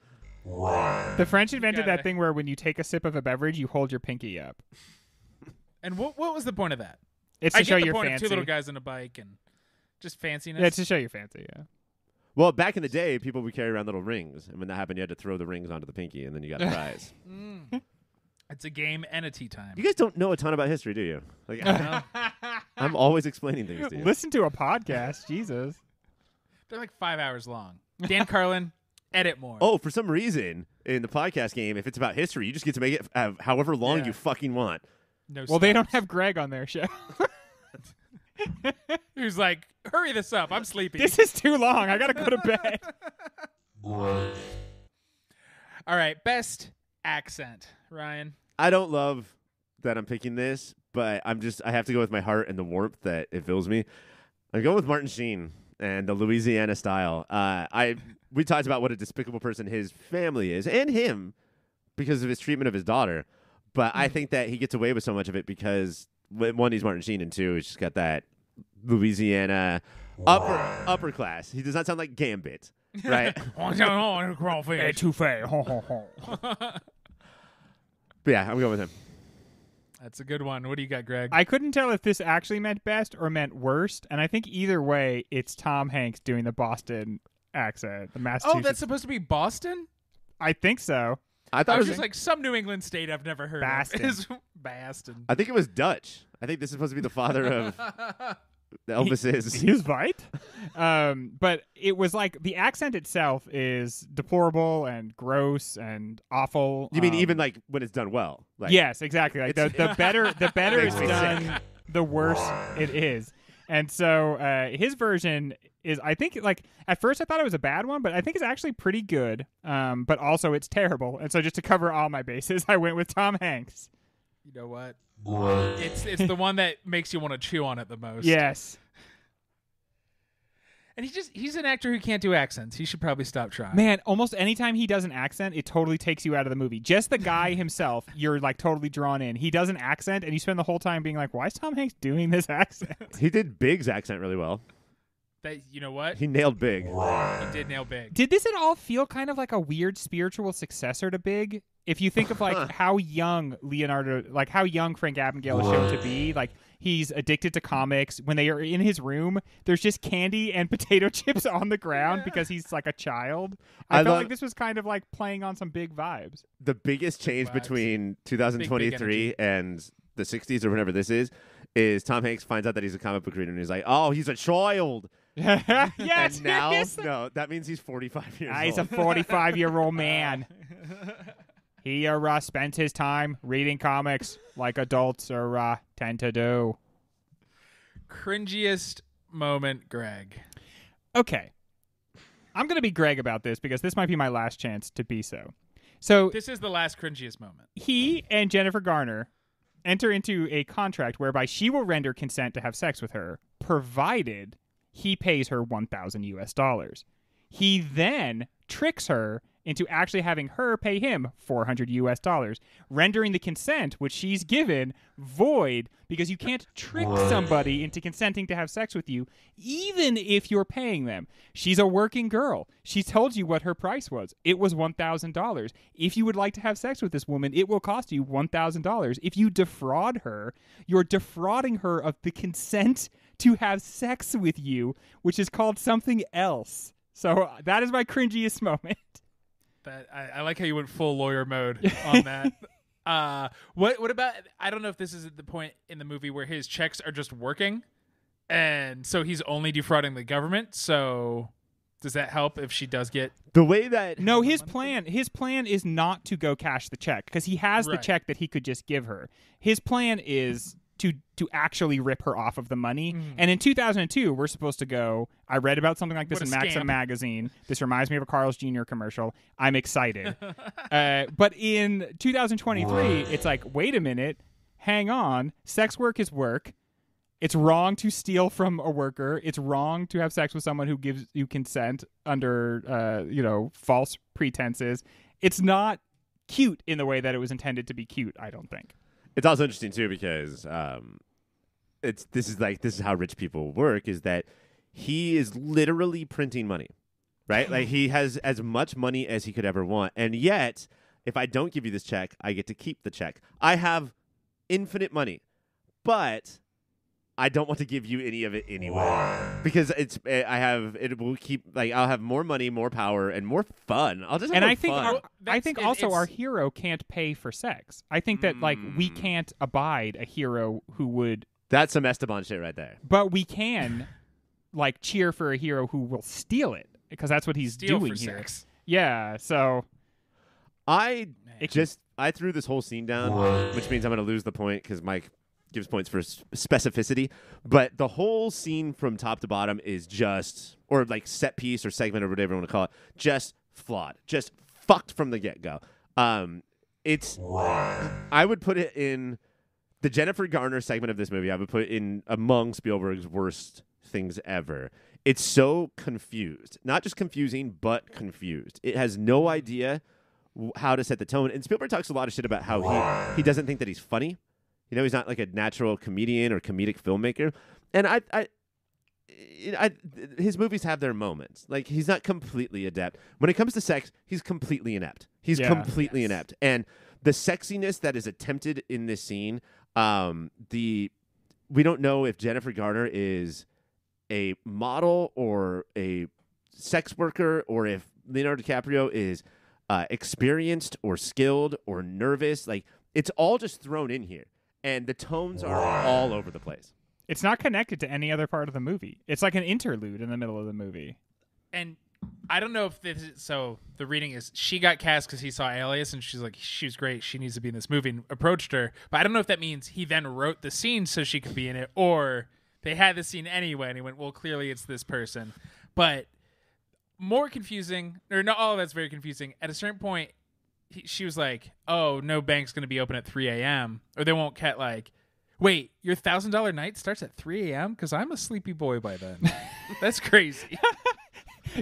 The French invented gotta- that thing where when you take a sip of a beverage, you hold your pinky up. And what what was the point of that? It's I to get show the your point fancy. of two little guys on a bike and just fanciness. Yeah, it's to show your fancy. Yeah. Well, back in the day, people would carry around little rings, and when that happened, you had to throw the rings onto the pinky, and then you got a prize. Mm. It's a game and a tea time. you guys don't know a ton about history, do you? Like, I'm always explaining things to you. Listen to a podcast, Jesus. They're like five hours long. Dan Carlin, edit more. Oh, for some reason in the podcast game, if it's about history, you just get to make it have however long Yeah. you fucking want. no. Well, they don't have Greg on their show. Who's like, hurry this up? I'm sleepy. this is too long. I gotta go to bed. All right, best accent, Ryan. I don't love that I'm picking this, but I'm just I have to go with my heart and the warmth that it fills me. I'm going with Martin Sheen and the Louisiana style. Uh, I we talked about what a despicable person his family is and him because of his treatment of his daughter, but I think that he gets away with so much of it because one he's Martin Sheen and two he's just got that Louisiana upper upper class. He does not sound like Gambit, right? But yeah, I'm going with him. That's a good one. What do you got, Greg? I couldn't tell if this actually meant best or meant worst, and I think either way, it's Tom Hanks doing the Boston accent, the oh, Massachusetts. oh, that's supposed to be Boston. I think so. I thought I it was was just like some New England state I've never heard Baston. of. Is Baston. I think it was Dutch. I think this is supposed to be the father of Elvis is. He was right. Um, but it was like the accent itself is deplorable and gross and awful. You mean Um, even like when it's done well? Like, yes, exactly. Like the, the better the better Makes it's me done, the worse it is. And so uh, his version is, I think, like at first I thought it was a bad one, but I think it's actually pretty good. Um, but also it's terrible. And so just to cover all my bases, I went with Tom Hanks. You know what? It's it's the one that makes you want to chew on it the most. Yes, And he just he's an actor who can't do accents. He should probably stop trying. man. Almost anytime he does an accent, it totally takes you out of the movie. Just the guy himself, you're like totally drawn in. He does an accent, and you spend the whole time being like, "Why is Tom Hanks doing this accent?" He did Big's accent really well. That you know what? He nailed Big. He did nail big. Did this at all feel kind of like a weird spiritual successor to Big? If you think of like how young Leonardo, like how young Frank Abagnale is shown to be, like he's addicted to comics. When they are in his room, there's just candy and potato chips on the ground because he's like a child. I, I felt like this was kind of like playing on some big vibes. the biggest change between 2023 and the 60s or whenever this is is Tom Hanks finds out that he's a comic book reader and he's like, "Oh, he's a child." yeah, and now, no, that means he's 45 years Ah, he's a old. 45 year old man. He uh, spends his time reading comics like adults are, uh, tend to do. Cringiest moment, Greg. Okay. I'm going to be Greg about this because this might be my last chance to be so. So This is the last cringiest moment. he and Jennifer Garner enter into a contract whereby she will render consent to have sex with her, provided he pays her 1,000 US dollars. He then tricks her into actually having her pay him 400 US dollars, rendering the consent which she's given void because you can't trick somebody into consenting to have sex with you even if you're paying them. She's a working girl. She told you what her price was. It was $1,000. If you would like to have sex with this woman, it will cost you $1,000. If you defraud her, you're defrauding her of the consent to have sex with you, which is called something else. So uh, that is my cringiest moment. That I, I like how you went full lawyer mode on that. uh, what what about? I don't know if this is at the point in the movie where his checks are just working, and so he's only defrauding the government. So does that help if she does get? the way that No, his plan his plan is not to go cash the check because he has the check that he could just give her. His plan is to to actually rip her off of the money. Mm. And in 2002, we're supposed to go. I read about something like this in Maxim scam. magazine. This reminds me of a Carl's Jr. commercial. I'm excited. uh, but in 2023, it's like, wait a minute, hang on. Sex work is work. It's wrong to steal from a worker. It's wrong to have sex with someone who gives you consent under, uh, you know, false pretenses. It's not cute in the way that it was intended to be cute. I don't think. It's also interesting too because um, it's this is like this is how rich people work is that he is literally printing money, right? like he has as much money as he could ever want, and yet if I don't give you this check, I get to keep the check. I have infinite money, but I don't want to give you any of it anyway because it's eh, I have it will keep like I'll have more money, more power, and more fun. I'll just have and more I think fun. our, I think it- also our hero can't pay for sex. I think that like we Mm. can't abide a hero who would, that's some Esteban shit right there. but we can like cheer for a hero who will steal it because that's what he's Steal doing for here. sex. Yeah, so I it just I threw this whole scene down, which means I'm going to lose the point because Mike gives points for specificity. But the whole scene from top to bottom is just, or like set piece or segment or whatever you want to call it, just flawed, just fucked from the get go. Um, it's I would put it in the Jennifer Garner segment of this movie. I would put it in among Spielberg's worst things ever. It's so confused, not just confusing, but confused. It has no idea how to set the tone. And Spielberg talks a lot of shit about how he he doesn't think that he's funny. You know, he's not like a natural comedian or comedic filmmaker. And I, I, I, his movies have their moments. Like he's not completely adept when it comes to sex. He's completely inept. He's Yeah. completely Yes. inept. And the sexiness that is attempted in this scene, um, the we don't know if Jennifer Garner is a model or a sex worker or if Leonardo DiCaprio is uh, experienced or skilled or nervous. Like it's all just thrown in here, and the tones are all over the place. it's not connected to any other part of the movie. It's like an interlude in the middle of the movie. And I don't know if this is so. The reading is she got cast because he saw Alias and she's like, she was great. She needs to be in this movie and approached her. But I don't know if that means he then wrote the scene so she could be in it or they had the scene anyway and he went, well, clearly it's this person. But more confusing, or no, all of that's very confusing. At a certain point, he, she was like, oh, no bank's going to be open at 3 a.m. Or they won't cat like, wait, your thousand dollar night starts at 3 a.m. Because I'm a sleepy boy by then. That's crazy.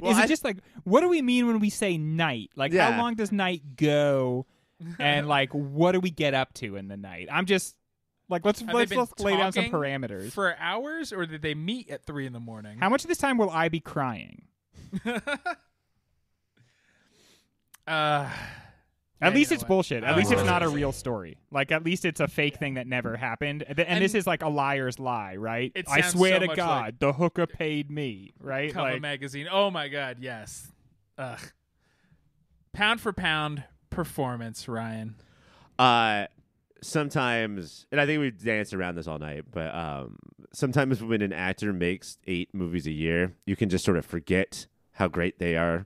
Well, Is it I- just like what do we mean when we say night? Like Yeah. how long does night go? And like what do we get up to in the night? I'm just like let's Have let's, let's lay down some parameters. for hours, or did they meet at three in the morning? How much of this time will I be crying? uh, At Yeah, least it's what? bullshit. At least it's not a real story. Like at least it's a fake thing that never happened. And, and this is like a liar's lie, right? It I swear so to God, like- the hooker paid me, right? Cover Like magazine. Oh my god, yes. Ugh. Pound for pound performance, Ryan. Uh, sometimes, and I think we danced around this all night, but um, sometimes when an actor makes eight movies a year, you can just sort of forget how great they are,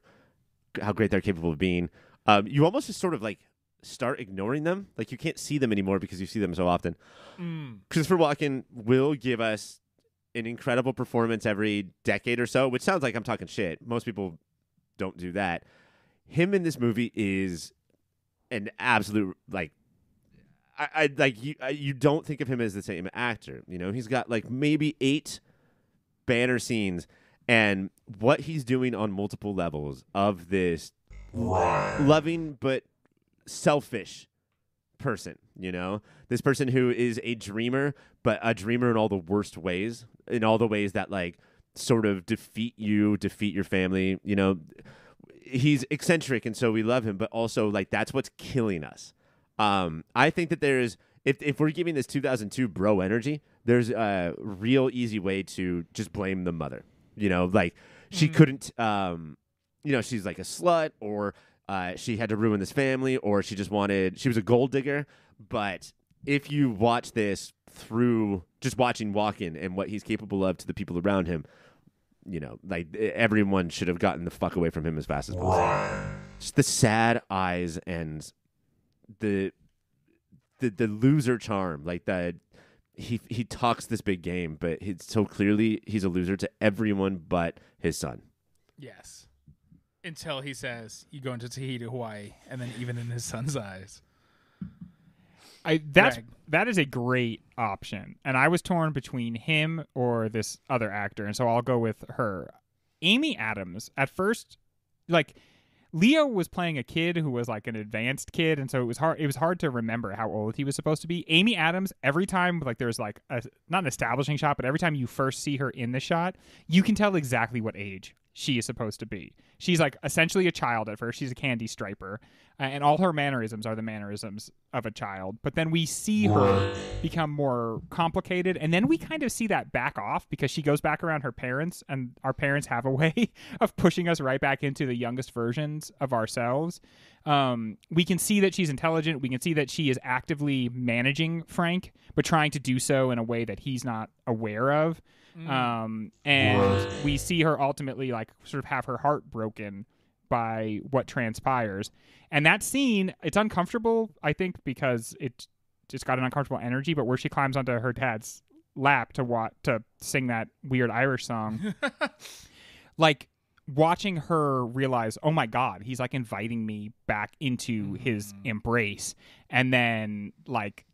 how great they're capable of being. Um, you almost just sort of like start ignoring them. Like you can't see them anymore because you see them so often. Mm. Christopher Walken will give us an incredible performance every decade or so, which sounds like I'm talking shit. Most people don't do that. Him in this movie is an absolute like I, I like you I, you don't think of him as the same actor. You know, he's got like maybe eight banner scenes and what he's doing on multiple levels of this loving but selfish person, you know? This person who is a dreamer, but a dreamer in all the worst ways, in all the ways that like sort of defeat you, defeat your family, you know? He's eccentric and so we love him, but also like that's what's killing us. Um I think that there's if if we're giving this 2002 bro energy, there's a real easy way to just blame the mother. You know, like she Mhm. couldn't um you know, she's like a slut or uh, she had to ruin this family or she just wanted she was a gold digger but if you watch this through just watching Walken and what he's capable of to the people around him you know like everyone should have gotten the fuck away from him as fast as possible just the sad eyes and the the the loser charm like that. he he talks this big game but he's so clearly he's a loser to everyone but his son Yes. Until he says you go into Tahiti, Hawaii, and then even in his son's eyes. I that's Greg. that is a great option. And I was torn between him or this other actor, and so I'll go with her. Amy Adams at first like Leo was playing a kid who was like an advanced kid, and so it was hard. It was hard to remember how old he was supposed to be. Amy Adams, every time like there's like a not an establishing shot, but every time you first see her in the shot, you can tell exactly what age she is supposed to be. She's like essentially a child at first. She's a candy striper, uh, and all her mannerisms are the mannerisms of a child. But then we see her become more complicated, and then we kind of see that back off because she goes back around her parents, and our parents have a way of pushing us right back into the youngest versions of ourselves. Um, we can see that she's intelligent. We can see that she is actively managing Frank, but trying to do so in a way that he's not aware of. Um, and we see her ultimately like sort of have her heart broken by what transpires. And that scene, it's uncomfortable, I think, because it just got an uncomfortable energy. But where she climbs onto her dad's lap to wa- to sing that weird Irish song, like watching her realize, oh my god, he's like inviting me back into his embrace, and then like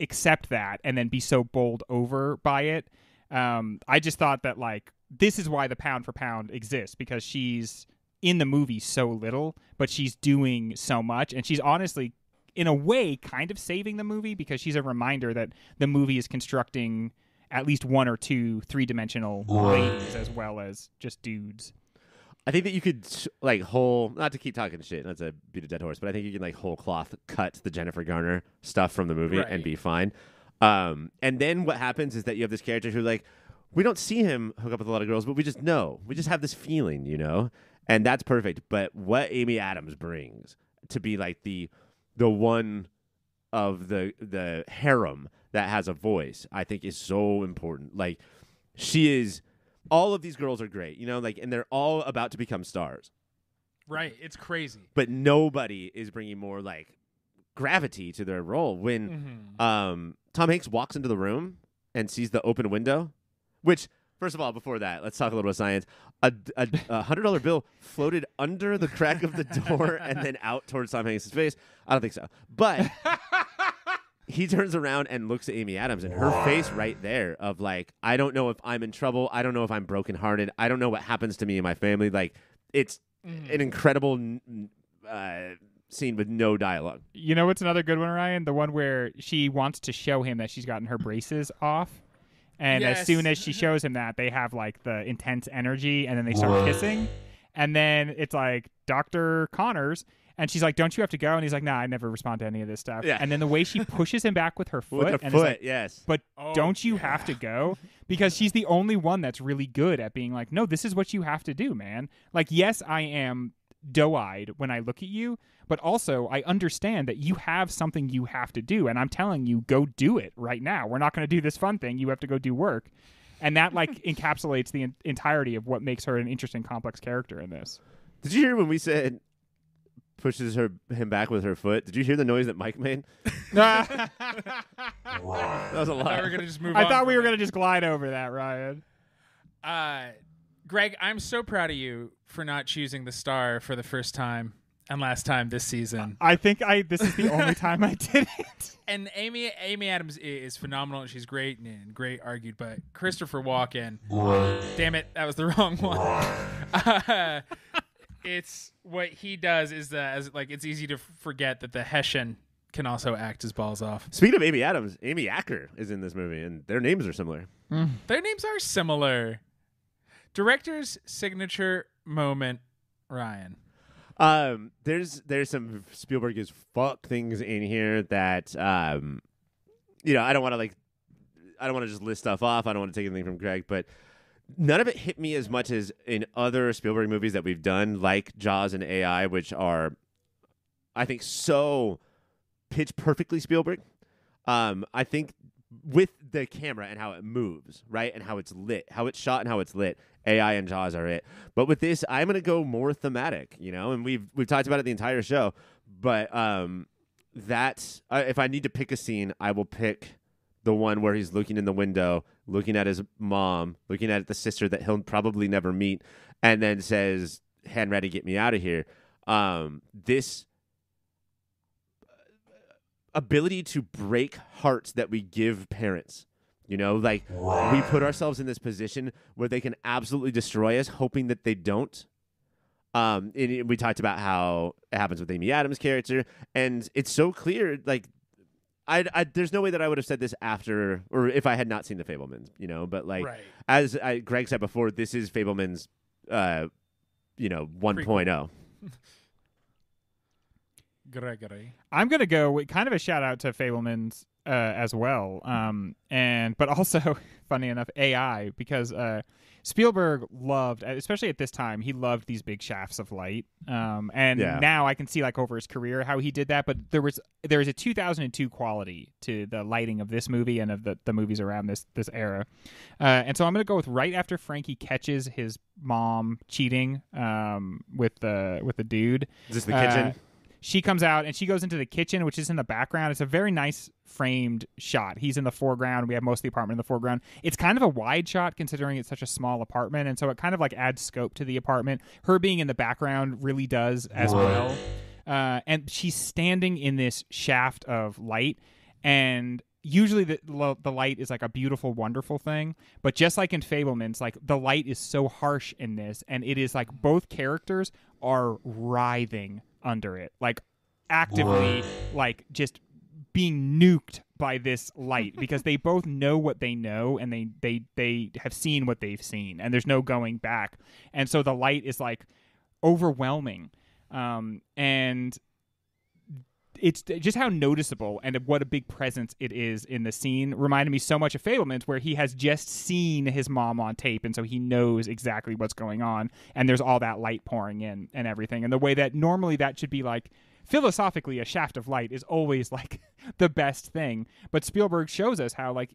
accept that, and then be so bowled over by it. Um, I just thought that like this is why the pound for pound exists because she's in the movie so little, but she's doing so much, and she's honestly, in a way, kind of saving the movie because she's a reminder that the movie is constructing at least one or two three dimensional as well as just dudes. I think that you could like whole not to keep talking shit, not to beat a dead horse, but I think you can like whole cloth cut the Jennifer Garner stuff from the movie and be fine. Um, and then what happens is that you have this character who like we don't see him hook up with a lot of girls, but we just know. We just have this feeling, you know? And that's perfect. But what Amy Adams brings to be like the the one of the the harem that has a voice, I think is so important. Like she is all of these girls are great, you know, like and they're all about to become stars. Right. It's crazy. But nobody is bringing more like gravity to their role when Mhm. um, Tom Hanks walks into the room and sees the open window, which, first of all, before that, let's talk a little bit of science. A, a, a hundred dollar bill floated under the crack of the door and then out towards Tom Hanks' face. I don't think so, but he turns around and looks at Amy Adams and her face right there of like, I don't know if I'm in trouble. I don't know if I'm brokenhearted. I don't know what happens to me and my family. Like, it's Mhm. an incredible uh, scene with no dialogue. You know what's another good one, Ryan? The one where she wants to show him that she's gotten her braces off. And as soon as she mm-hmm. shows him that, they have like the intense energy and then they start kissing. And then it's like Dr. Connors. And she's like, "Don't you have to go?" And he's like, "Nah, I never respond to any of this stuff." Yeah. And then the way she pushes him back with her foot, With her and is foot, like, yes. but Oh, don't you have to go? Because she's the only one that's really good at being like, no, this is what you have to do, man. Like, yes, I am doe eyed when I look at you, but also I understand that you have something you have to do. And I'm telling you, go do it right now. We're not going to do this fun thing. You have to go do work. And that, like, encapsulates the en- entirety of what makes her an interesting, complex character in this. Did you hear when we said pushes her him back with her foot? Did you hear the noise that Mike made? I That was a I thought lot. we were gonna just move on. thought we from were going to just glide over that, Ryan. Uh, Greg, I'm so proud of you for not choosing the star for the first time and last time this season. I think I this is the only time I did it. And Amy Amy Adams is phenomenal. and She's great and great argued, but Christopher Walken, damn it, that was the wrong one. Uh, it's what he does is that as like it's easy to forget that the Hessian can also act his balls off. Speaking of Amy Adams, Amy Acker is in this movie, and their names are similar. Their names are similar. Director's signature moment, Ryan. Um, there's there's some Spielberg is fuck things in here that um, you know, I don't want to like, I don't want to just list stuff off. I don't want to take anything from Greg, but none of it hit me as much as in other Spielberg movies that we've done, like Jaws and AI, which are, I think, so pitch perfectly Spielberg. Um, I think with the camera and how it moves, right, and how it's lit, how it's shot and how it's lit. AI and Jaws are it. But with this, I'm gonna go more thematic, you know, and we've we've talked about it the entire show. But um, that uh, if I need to pick a scene, I will pick the one where he's looking in the window, looking at his mom, looking at the sister that he'll probably never meet, and then says, "Hanratty, get me out of here." Um, this ability to break hearts that we give parents. You know, like we put ourselves in this position where they can absolutely destroy us, hoping that they don't. Um, and we talked about how it happens with Amy Adams' character, and it's so clear. Like, I, I there's no way that I would have said this after, or if I had not seen the Fabelmans, you know. But like, right. as I, Greg said before, this is Fabelman's, uh, you know, 1.0. Gregory. I'm gonna go with kind of a shout out to Fabelman's uh, as well, um, and but also funny enough AI because uh, Spielberg loved, especially at this time, he loved these big shafts of light, um, and Yeah. now I can see like over his career how he did that. But there was there is a 2002 quality to the lighting of this movie and of the, the movies around this this era, uh, and so I'm gonna go with right after Frankie catches his mom cheating um, with the with the dude Is this the uh, kitchen? She comes out and she goes into the kitchen, which is in the background. It's a very nice framed shot. He's in the foreground. We have most of the apartment in the foreground. It's kind of a wide shot considering it's such a small apartment, and so it kind of like adds scope to the apartment. Her being in the background really does as well. Uh, and she's standing in this shaft of light, and usually the lo- the light is like a beautiful, wonderful thing. But just like in Fabelmans, like the light is so harsh in this, and it is like both characters are writhing under it, like actively, like just being nuked by this light because they both know what they know and they they they have seen what they've seen and there's no going back. And so the light is like overwhelming. Um and it's just how noticeable and what a big presence it is in the scene. Reminded me so much of Fabelmans where he has just seen his mom on tape and so he knows exactly what's going on and there's all that light pouring in and everything. And the way that normally that should be like philosophically a shaft of light is always like the best thing. But Spielberg shows us how like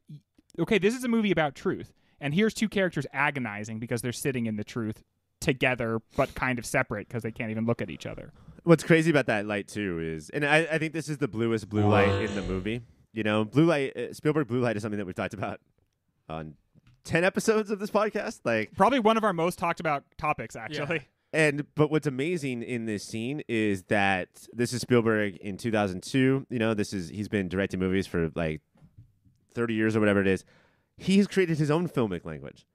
okay this is a movie about truth and here's two characters agonizing because they're sitting in the truth together but kind of separate because they can't even look at each other What's crazy about that light too is, and I, I think this is the bluest blue light in the movie. You know, blue light, uh, Spielberg blue light is something that we've talked about on ten episodes of this podcast. Like, Probably one of our most talked about topics, actually. and but what's amazing in this scene is that this is Spielberg in 2002. You know, this is he's been directing movies for like 30 years or whatever it is. He has created his own filmic language.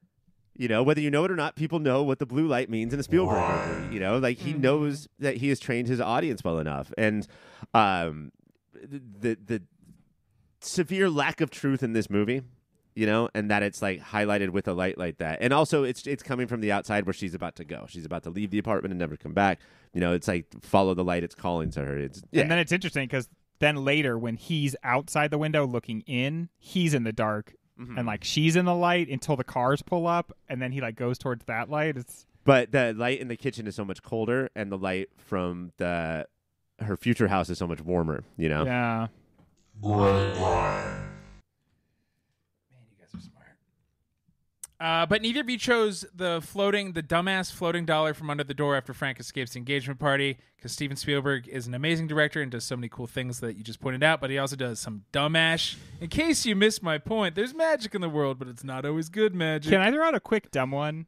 You know, whether you know it or not, people know what the blue light means in a Spielberg movie. You know, like he knows that he has trained his audience well enough, and um, the the severe lack of truth in this movie you know, and that it's like highlighted with a light like that. And also, it's it's coming from the outside where she's about to go. She's about to leave the apartment and never come back. You know, it's like follow the light. It's calling to her. It's yeah. And then it's interesting because then later when he's outside the window looking in, he's in the dark Mhm. and like she's in the light until the cars pull up and then he like goes towards that light. It's But the light in the kitchen is so much colder, and the light from the her future house is so much warmer. You know. yeah. Man, you guys are smart. Uh, but neither of you chose the floating, the dumbass floating dollar from under the door after Frank escapes the engagement party. Because Steven Spielberg is an amazing director and does so many cool things that you just pointed out. But he also does some dumbass. In case you missed my point, there's magic in the world, but it's not always good magic. Can I throw out a quick dumb one?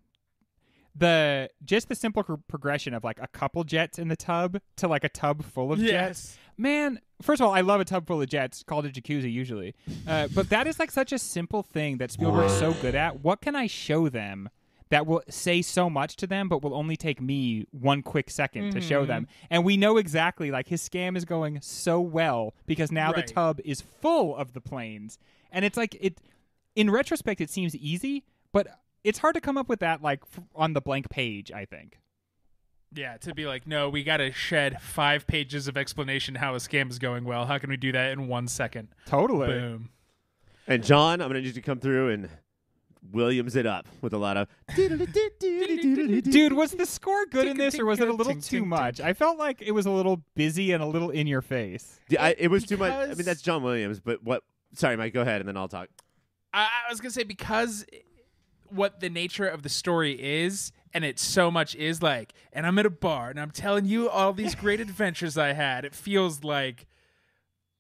The just the simple pro- progression of like a couple jets in the tub to like a tub full of jets. Man, first of all, I love a tub full of jets called a jacuzzi usually. Uh, but that is like such a simple thing that Spielberg's so good at. What can I show them that will say so much to them, but will only take me one quick 2nd to show them? And we know exactly like his scam is going so well because now Right. the tub is full of the planes. And it's like it in retrospect it seems easy, but it's hard to come up with that like f- on the blank page, I think. Yeah, to be like, no, we got to shed five pages of explanation how a scam is going well. How can we do that in one second? Totally. Boom. And John, I'm gonna need you to come through and Williams it up with a lot of. Dude, was the score good in this, or was it a little too much? I felt like it was a little busy and a little in your face. Yeah, I, it was too much. I mean, that's John Williams, but what? Sorry, Mike. Go ahead, and then I'll talk. I, I was gonna say because what the nature of the story is, and it so much is like, and I'm at a bar and I'm telling you all these great adventures I had. It feels like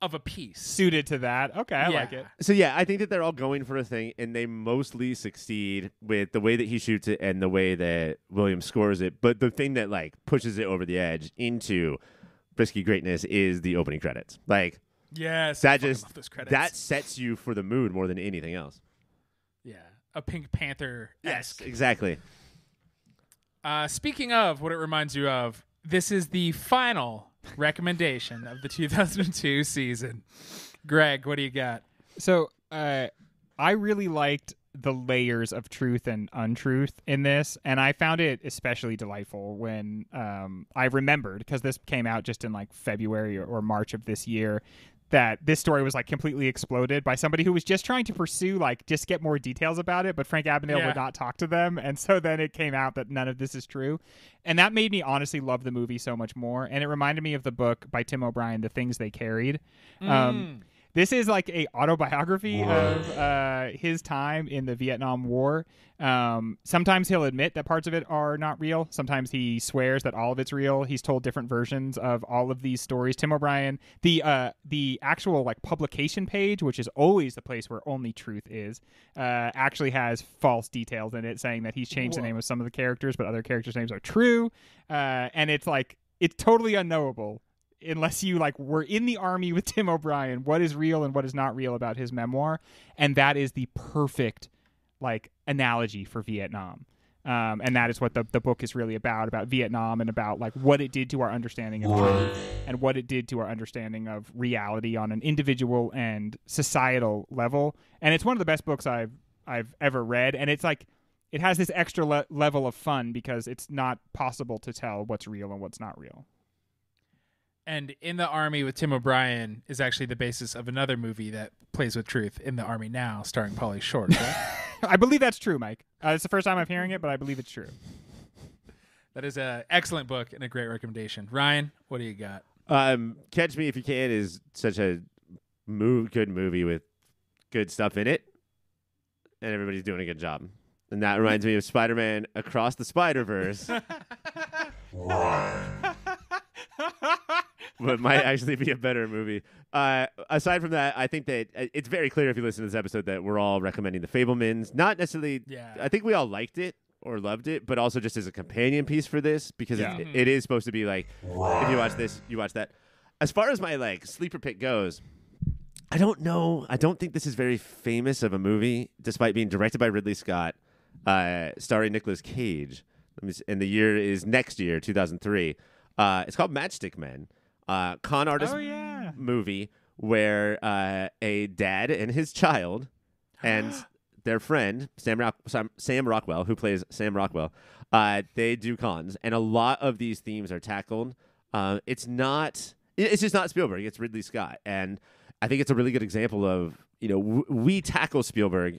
of a piece. Suited to that. Okay, I Yeah. like it. So yeah, I think that they're all going for a thing, and they mostly succeed with the way that he shoots it and the way that Williams scores it. But the thing that like pushes it over the edge into frisky greatness is the opening credits. Like Yes, that fucking just love those credits. that sets you for the mood more than anything else. Yeah, a Pink Panther esque. exactly. Uh, speaking of what it reminds you of, this is the final recommendation of the 2002 season. Greg, what do you got? So, uh, I really liked the layers of truth and untruth in this, and I found it especially delightful when um, I remembered because this came out just in like February or, or March of this year. That this story was like completely exploded by somebody who was just trying to pursue like just get more details about it, but Frank Abagnale Yeah. would not talk to them, and so then it came out that none of this is true, and that made me honestly love the movie so much more, and it reminded me of the book by Tim O'Brien, "The Things They Carried." Um, this is like a autobiography of uh, his time in the Vietnam War. Um, sometimes he'll admit that parts of it are not real. Sometimes he swears that all of it's real. He's told different versions of all of these stories. Tim O'Brien, the uh, the actual like publication page, which is always the place where only truth is, uh, actually has false details in it, saying that he's changed the name of some of the characters, but other characters' names are true. Uh, and it's like it's totally unknowable unless you like were in the army with Tim O'Brien, what is real and what is not real about his memoir, and that is the perfect like analogy for Vietnam. Um, and that is what the, the book is really about about Vietnam and about like what it did to our understanding of truth and what it did to our understanding of reality on an individual and societal level. And it's one of the best books I've I've ever read. And it's like it has this extra le- level of fun because it's not possible to tell what's real and what's not real. And In the Army with Tim O'Brien is actually the basis of another movie that plays with truth, In the Army Now, starring Pauly Shore. right? I believe that's true, Mike. Uh, it's the first time I'm hearing it, but I believe it's true. that is an excellent book and a great recommendation. Ryan, what do you got? Um, Catch Me If You Can is such a move, good movie with good stuff in it, and everybody's doing a good job. And that reminds me of Spider-Man Across the Spider-Verse, but might actually be a better movie. Uh, aside from that, I think that uh, it's very clear if you listen to this episode that we're all recommending The Fabelmans. Not necessarily. Yeah. I think we all liked it or loved it, but also just as a companion piece for this because Yeah. it, it is supposed to be like if you watch this, you watch that. As far as my like sleeper pick goes, I don't know. I don't think this is very famous of a movie, despite being directed by Ridley Scott, uh, starring Nicolas Cage. And the year is next year, 2003. Uh, it's called Matchstick Men, uh, con artist Oh, yeah. movie where uh, a dad and his child and their friend Sam, Rock- Sam Sam Rockwell, who plays Sam Rockwell, uh, they do cons, and a lot of these themes are tackled. Uh, it's not. It's just not Spielberg. It's Ridley Scott, and I think it's a really good example of you know w- we tackle Spielberg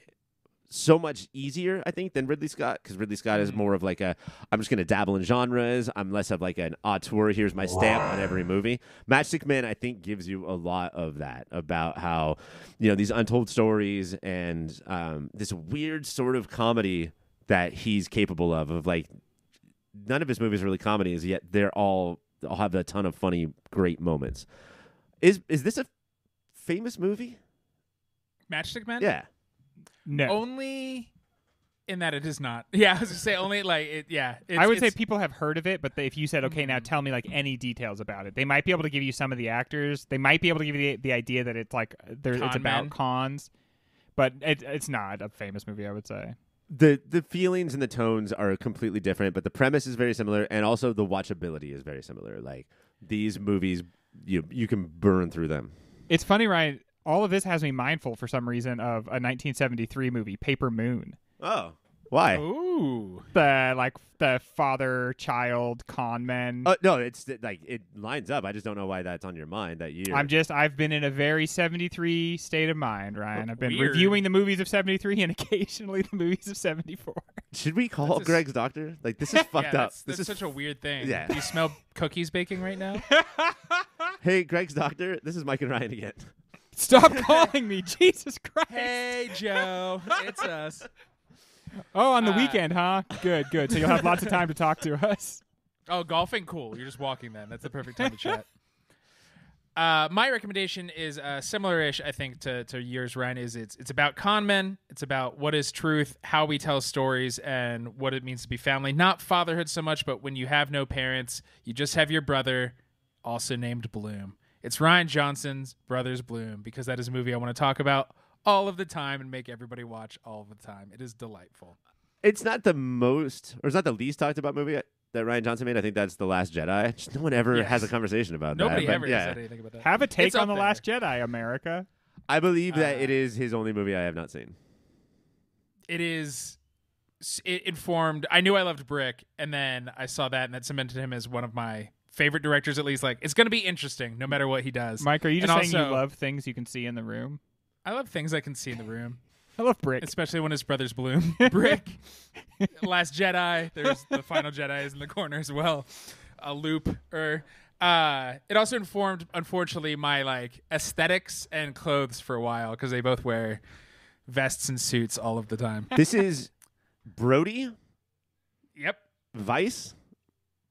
so much easier, I think, than Ridley Scott because Ridley Scott is more of like a I'm just going to dabble in genres. I'm less of like an auteur. Here's my stamp on every movie. Matchstick Man, I think, gives you a lot of that about how you know these untold stories and um, this weird sort of comedy that he's capable of. Of like none of his movies are really comedies, yet they're all all have a ton of funny, great moments. Is is this a famous movie? Matchstick Man? Yeah. No. Only in that it is not. Yeah, I was gonna say only like it. Yeah, it's, I would say people have heard of it, but they, if you said, "Okay, now mm-hmm. tell me like any details about it," they might be able to give you some of the actors. They might be able to give you the, the idea that it's like there, it's about men. cons, but it, it's not a famous movie. I would say. the the feelings and the tones are completely different, but the premise is very similar, and also the watchability is very similar. Like these movies, you you can burn through them. It's funny, Ryan. All of this has me mindful for some reason of a 1973 movie, Paper Moon. Oh, why? Ooh. The like the father child con men. Oh no, it's like it lines up. I just don't know why that's on your mind that year. I'm just I've been in a very 73 state of mind, Ryan. I've been Weird. reviewing the movies of 73 and occasionally the movies of 74. Should we call That's a s- Greg's doctor? Like this is fucked yeah, up. That's, This that's is such a weird thing. Yeah. Do you smell cookies baking right now? hey, Greg's doctor. This is Mike and Ryan again. Stop calling me, Jesus Christ. hey, Joe. It's us. Oh, on the Uh, weekend, huh? Good, good. So you'll have lots of time to talk to us. Oh, golfing, cool. You're just walking then. That's the perfect time to chat. Uh, my recommendation is uh, similar-ish, I think, to, to yours, Ryan. Is it's it's about con men. It's about what is truth, how we tell stories, and what it means to be family. Not fatherhood so much, but when you have no parents, you just have your brother, also named Bloom. It's Rian Johnson's Brothers Bloom because that is a movie I want to talk about all of the time and make everybody watch all of the time. It is delightful. It's not the most, or it's not the least talked about movie that Rian Johnson made. I think that's The Last Jedi. Just no one ever Yes. has a conversation about Nobody that. but ever yeah. said anything about that. Have a take It's on The there. Last Jedi, America. I believe that Uh, it is his only movie I have not seen. it is it informed i knew i loved brick and then i saw that and that cemented him as one of my favorite directors at least like it's going to be interesting no matter what he does. Mike, are you And just saying also- you love things you can see in the room? i love things i can see in the room. I love Brick. especially when his brothers bloom brick. Last jedi. There's the final jedi is in the corner as well. A loop or uh it also informed unfortunately my like aesthetics and clothes for a while because they both wear vests and suits all of the time. This is Brody, yep. Weisz,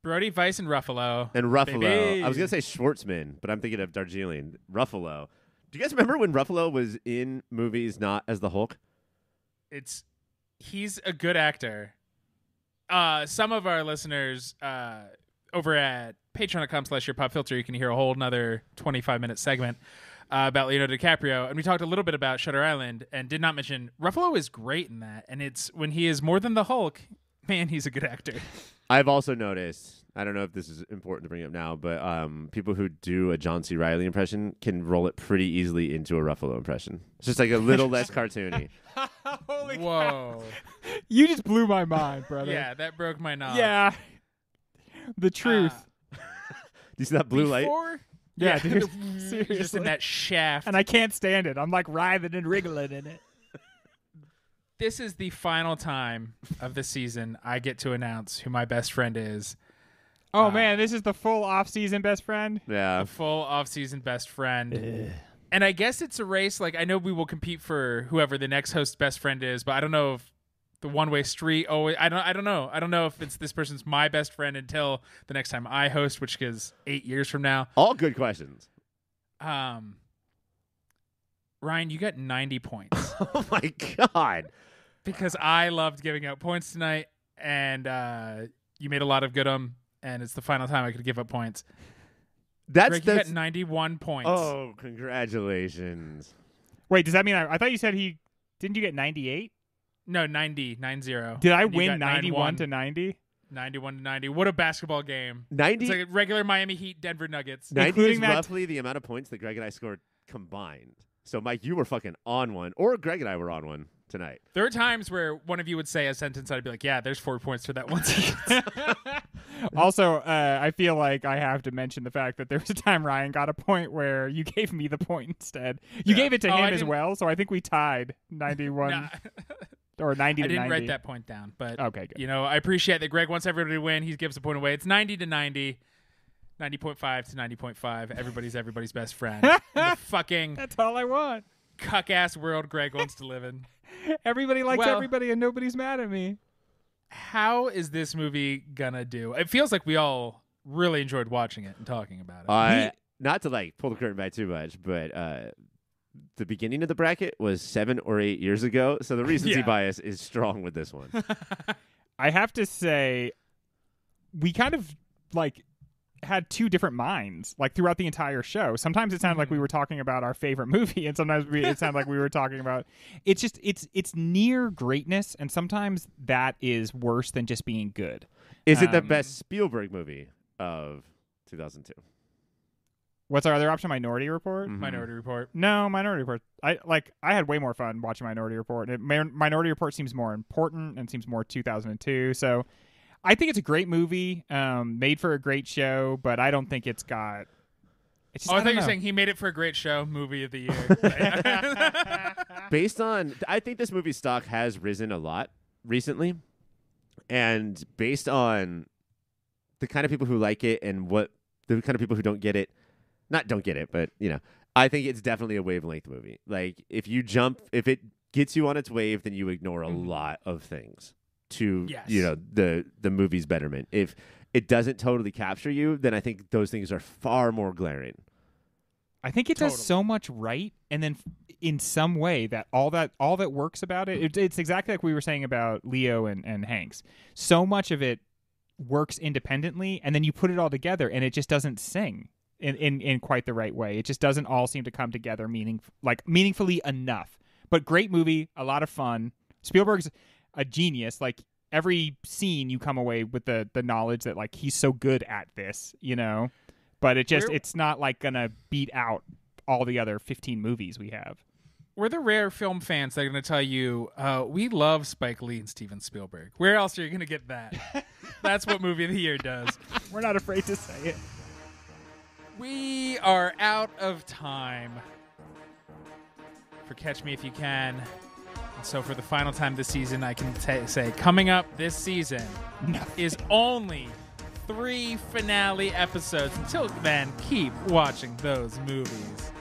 brody Weisz and ruffalo and Ruffalo. Baby. I was gonna say Schwartzman, but I'm thinking of Darjeeling. Ruffalo. Do you guys remember when Ruffalo was in movies not as the Hulk? it's he's a good actor. Uh, some of our listeners uh, over at patreon.com slash your pop filter, you can hear a whole another 25 minute segment uh, about Leonardo DiCaprio. And we talked a little bit about Shutter Island and did not mention Ruffalo is great in that. And it's when he is more than the Hulk, man, he's a good actor. I've also noticed. I don't know if this is important to bring up now, but um, people who do a John C. Reilly impression can roll it pretty easily into a Ruffalo impression. It's just like a little less cartoony. Holy Whoa. You just blew my mind, brother. yeah, that broke my knob. Yeah. The truth. Do you see that blue light? Yeah, yeah, dude. just in that shaft. and I can't stand it. I'm like writhing and wriggling in it. This is the final time of the season I get to announce who my best friend is. Oh Uh, man, this is the full off-season best friend. Yeah. The full off-season best friend. And I guess it's a race. Like I know we will compete for whoever the next host best friend is, but I don't know if the one-way street. Oh, I don't. I don't know. I don't know if it's this person's my best friend until the next time I host, which is eight years from now. All good questions. Um, Ryan, you got ninety points Oh my god. Because I loved giving out points tonight, and uh, you made a lot of good them. And it's the final time I could give up points. That's Greg, you got ninety-one points. Oh, congratulations. Wait, does that mean I, I thought you said he didn't you get 98? No, 90, 90. Did I And win got 91 9-1. to 90? 91 to 90. What a basketball game. 90, It's like a regular Miami Heat, Denver Nuggets. 90 including is that- roughly the amount of points that Greg and I scored combined. So Mike, you were fucking on one, or Greg and I were on one tonight. There are times where one of you would say a sentence, I'd be like, "Yeah, there's four points for that one also, uh, I feel like I have to mention the fact that there was a time Ryan got a point where you gave me the point instead. You gave it to Oh, I him as didn't- well, so I think we tied 91 Nah, or 90 I to didn't 90. write that point down, but Okay, good. you know, I appreciate that Greg wants everybody to win. He gives a point away. It's 90 to 90. 90.5 to 90.5. Everybody's everybody's best friend. The fucking That's all I want. cuck ass world Greg wants to live in. Everybody likes Well- everybody and nobody's mad at me. How is this movie gonna do? It feels like we all really enjoyed watching it and talking about it. Uh, not to like pull the curtain back too much, but uh, the beginning of the bracket was seven or eight years ago, so the recency Yeah. bias is strong with this one. I have to say, we kind of like had two different minds like throughout the entire show. Sometimes it sounded like we were talking about our favorite movie, and sometimes we, it sounded like we were talking about. It's just it's it's near greatness, and sometimes that is worse than just being good. Is it the Um, best Spielberg movie of 2002? What's our other option? Minority Report. Mhm. Minority Report. No, Minority Report. I like. I had way more fun watching Minority Report. It, Minority Report seems more important and seems more 2002. So, I think it's a great movie, um, made for a great show. But I don't think it's got. It's just, Oh, I, I thought you were saying he made it for a great show, movie of the year. Based on, I think this movie stock has risen a lot recently, and based on the kind of people who like it and what the kind of people who don't get it, not don't get it, but you know, I think it's definitely a wavelength movie. Like if you jump, if it gets you on its wave, then you ignore a Mhm. lot of things to Yes. you know the the movie's betterment. If it doesn't totally capture you, then I think those things are far more glaring. I think it does so much right, and then f- in some way that all that all that works about it, it it's exactly like we were saying about Leo and, and Hanks. So much of it works independently, and then you put it all together, and it just doesn't sing in, in, in quite the right way. It just doesn't all seem to come together meaning like meaningfully enough. But great movie, a lot of fun. Spielberg's a genius. Like every scene, you come away with the the knowledge that like he's so good at this, you know. But it just We're- it's not like gonna beat out all the other 15 movies we have. We're the rare film fans that are going to tell you uh, we love Spike Lee and Steven Spielberg. Where else are you going to get that? That's what movie of the year does. We're not afraid to say it. We are out of time for Catch Me If You Can. So, for the final time this season, I can t- say coming up this season is only three finale episodes. Until then, keep watching those movies.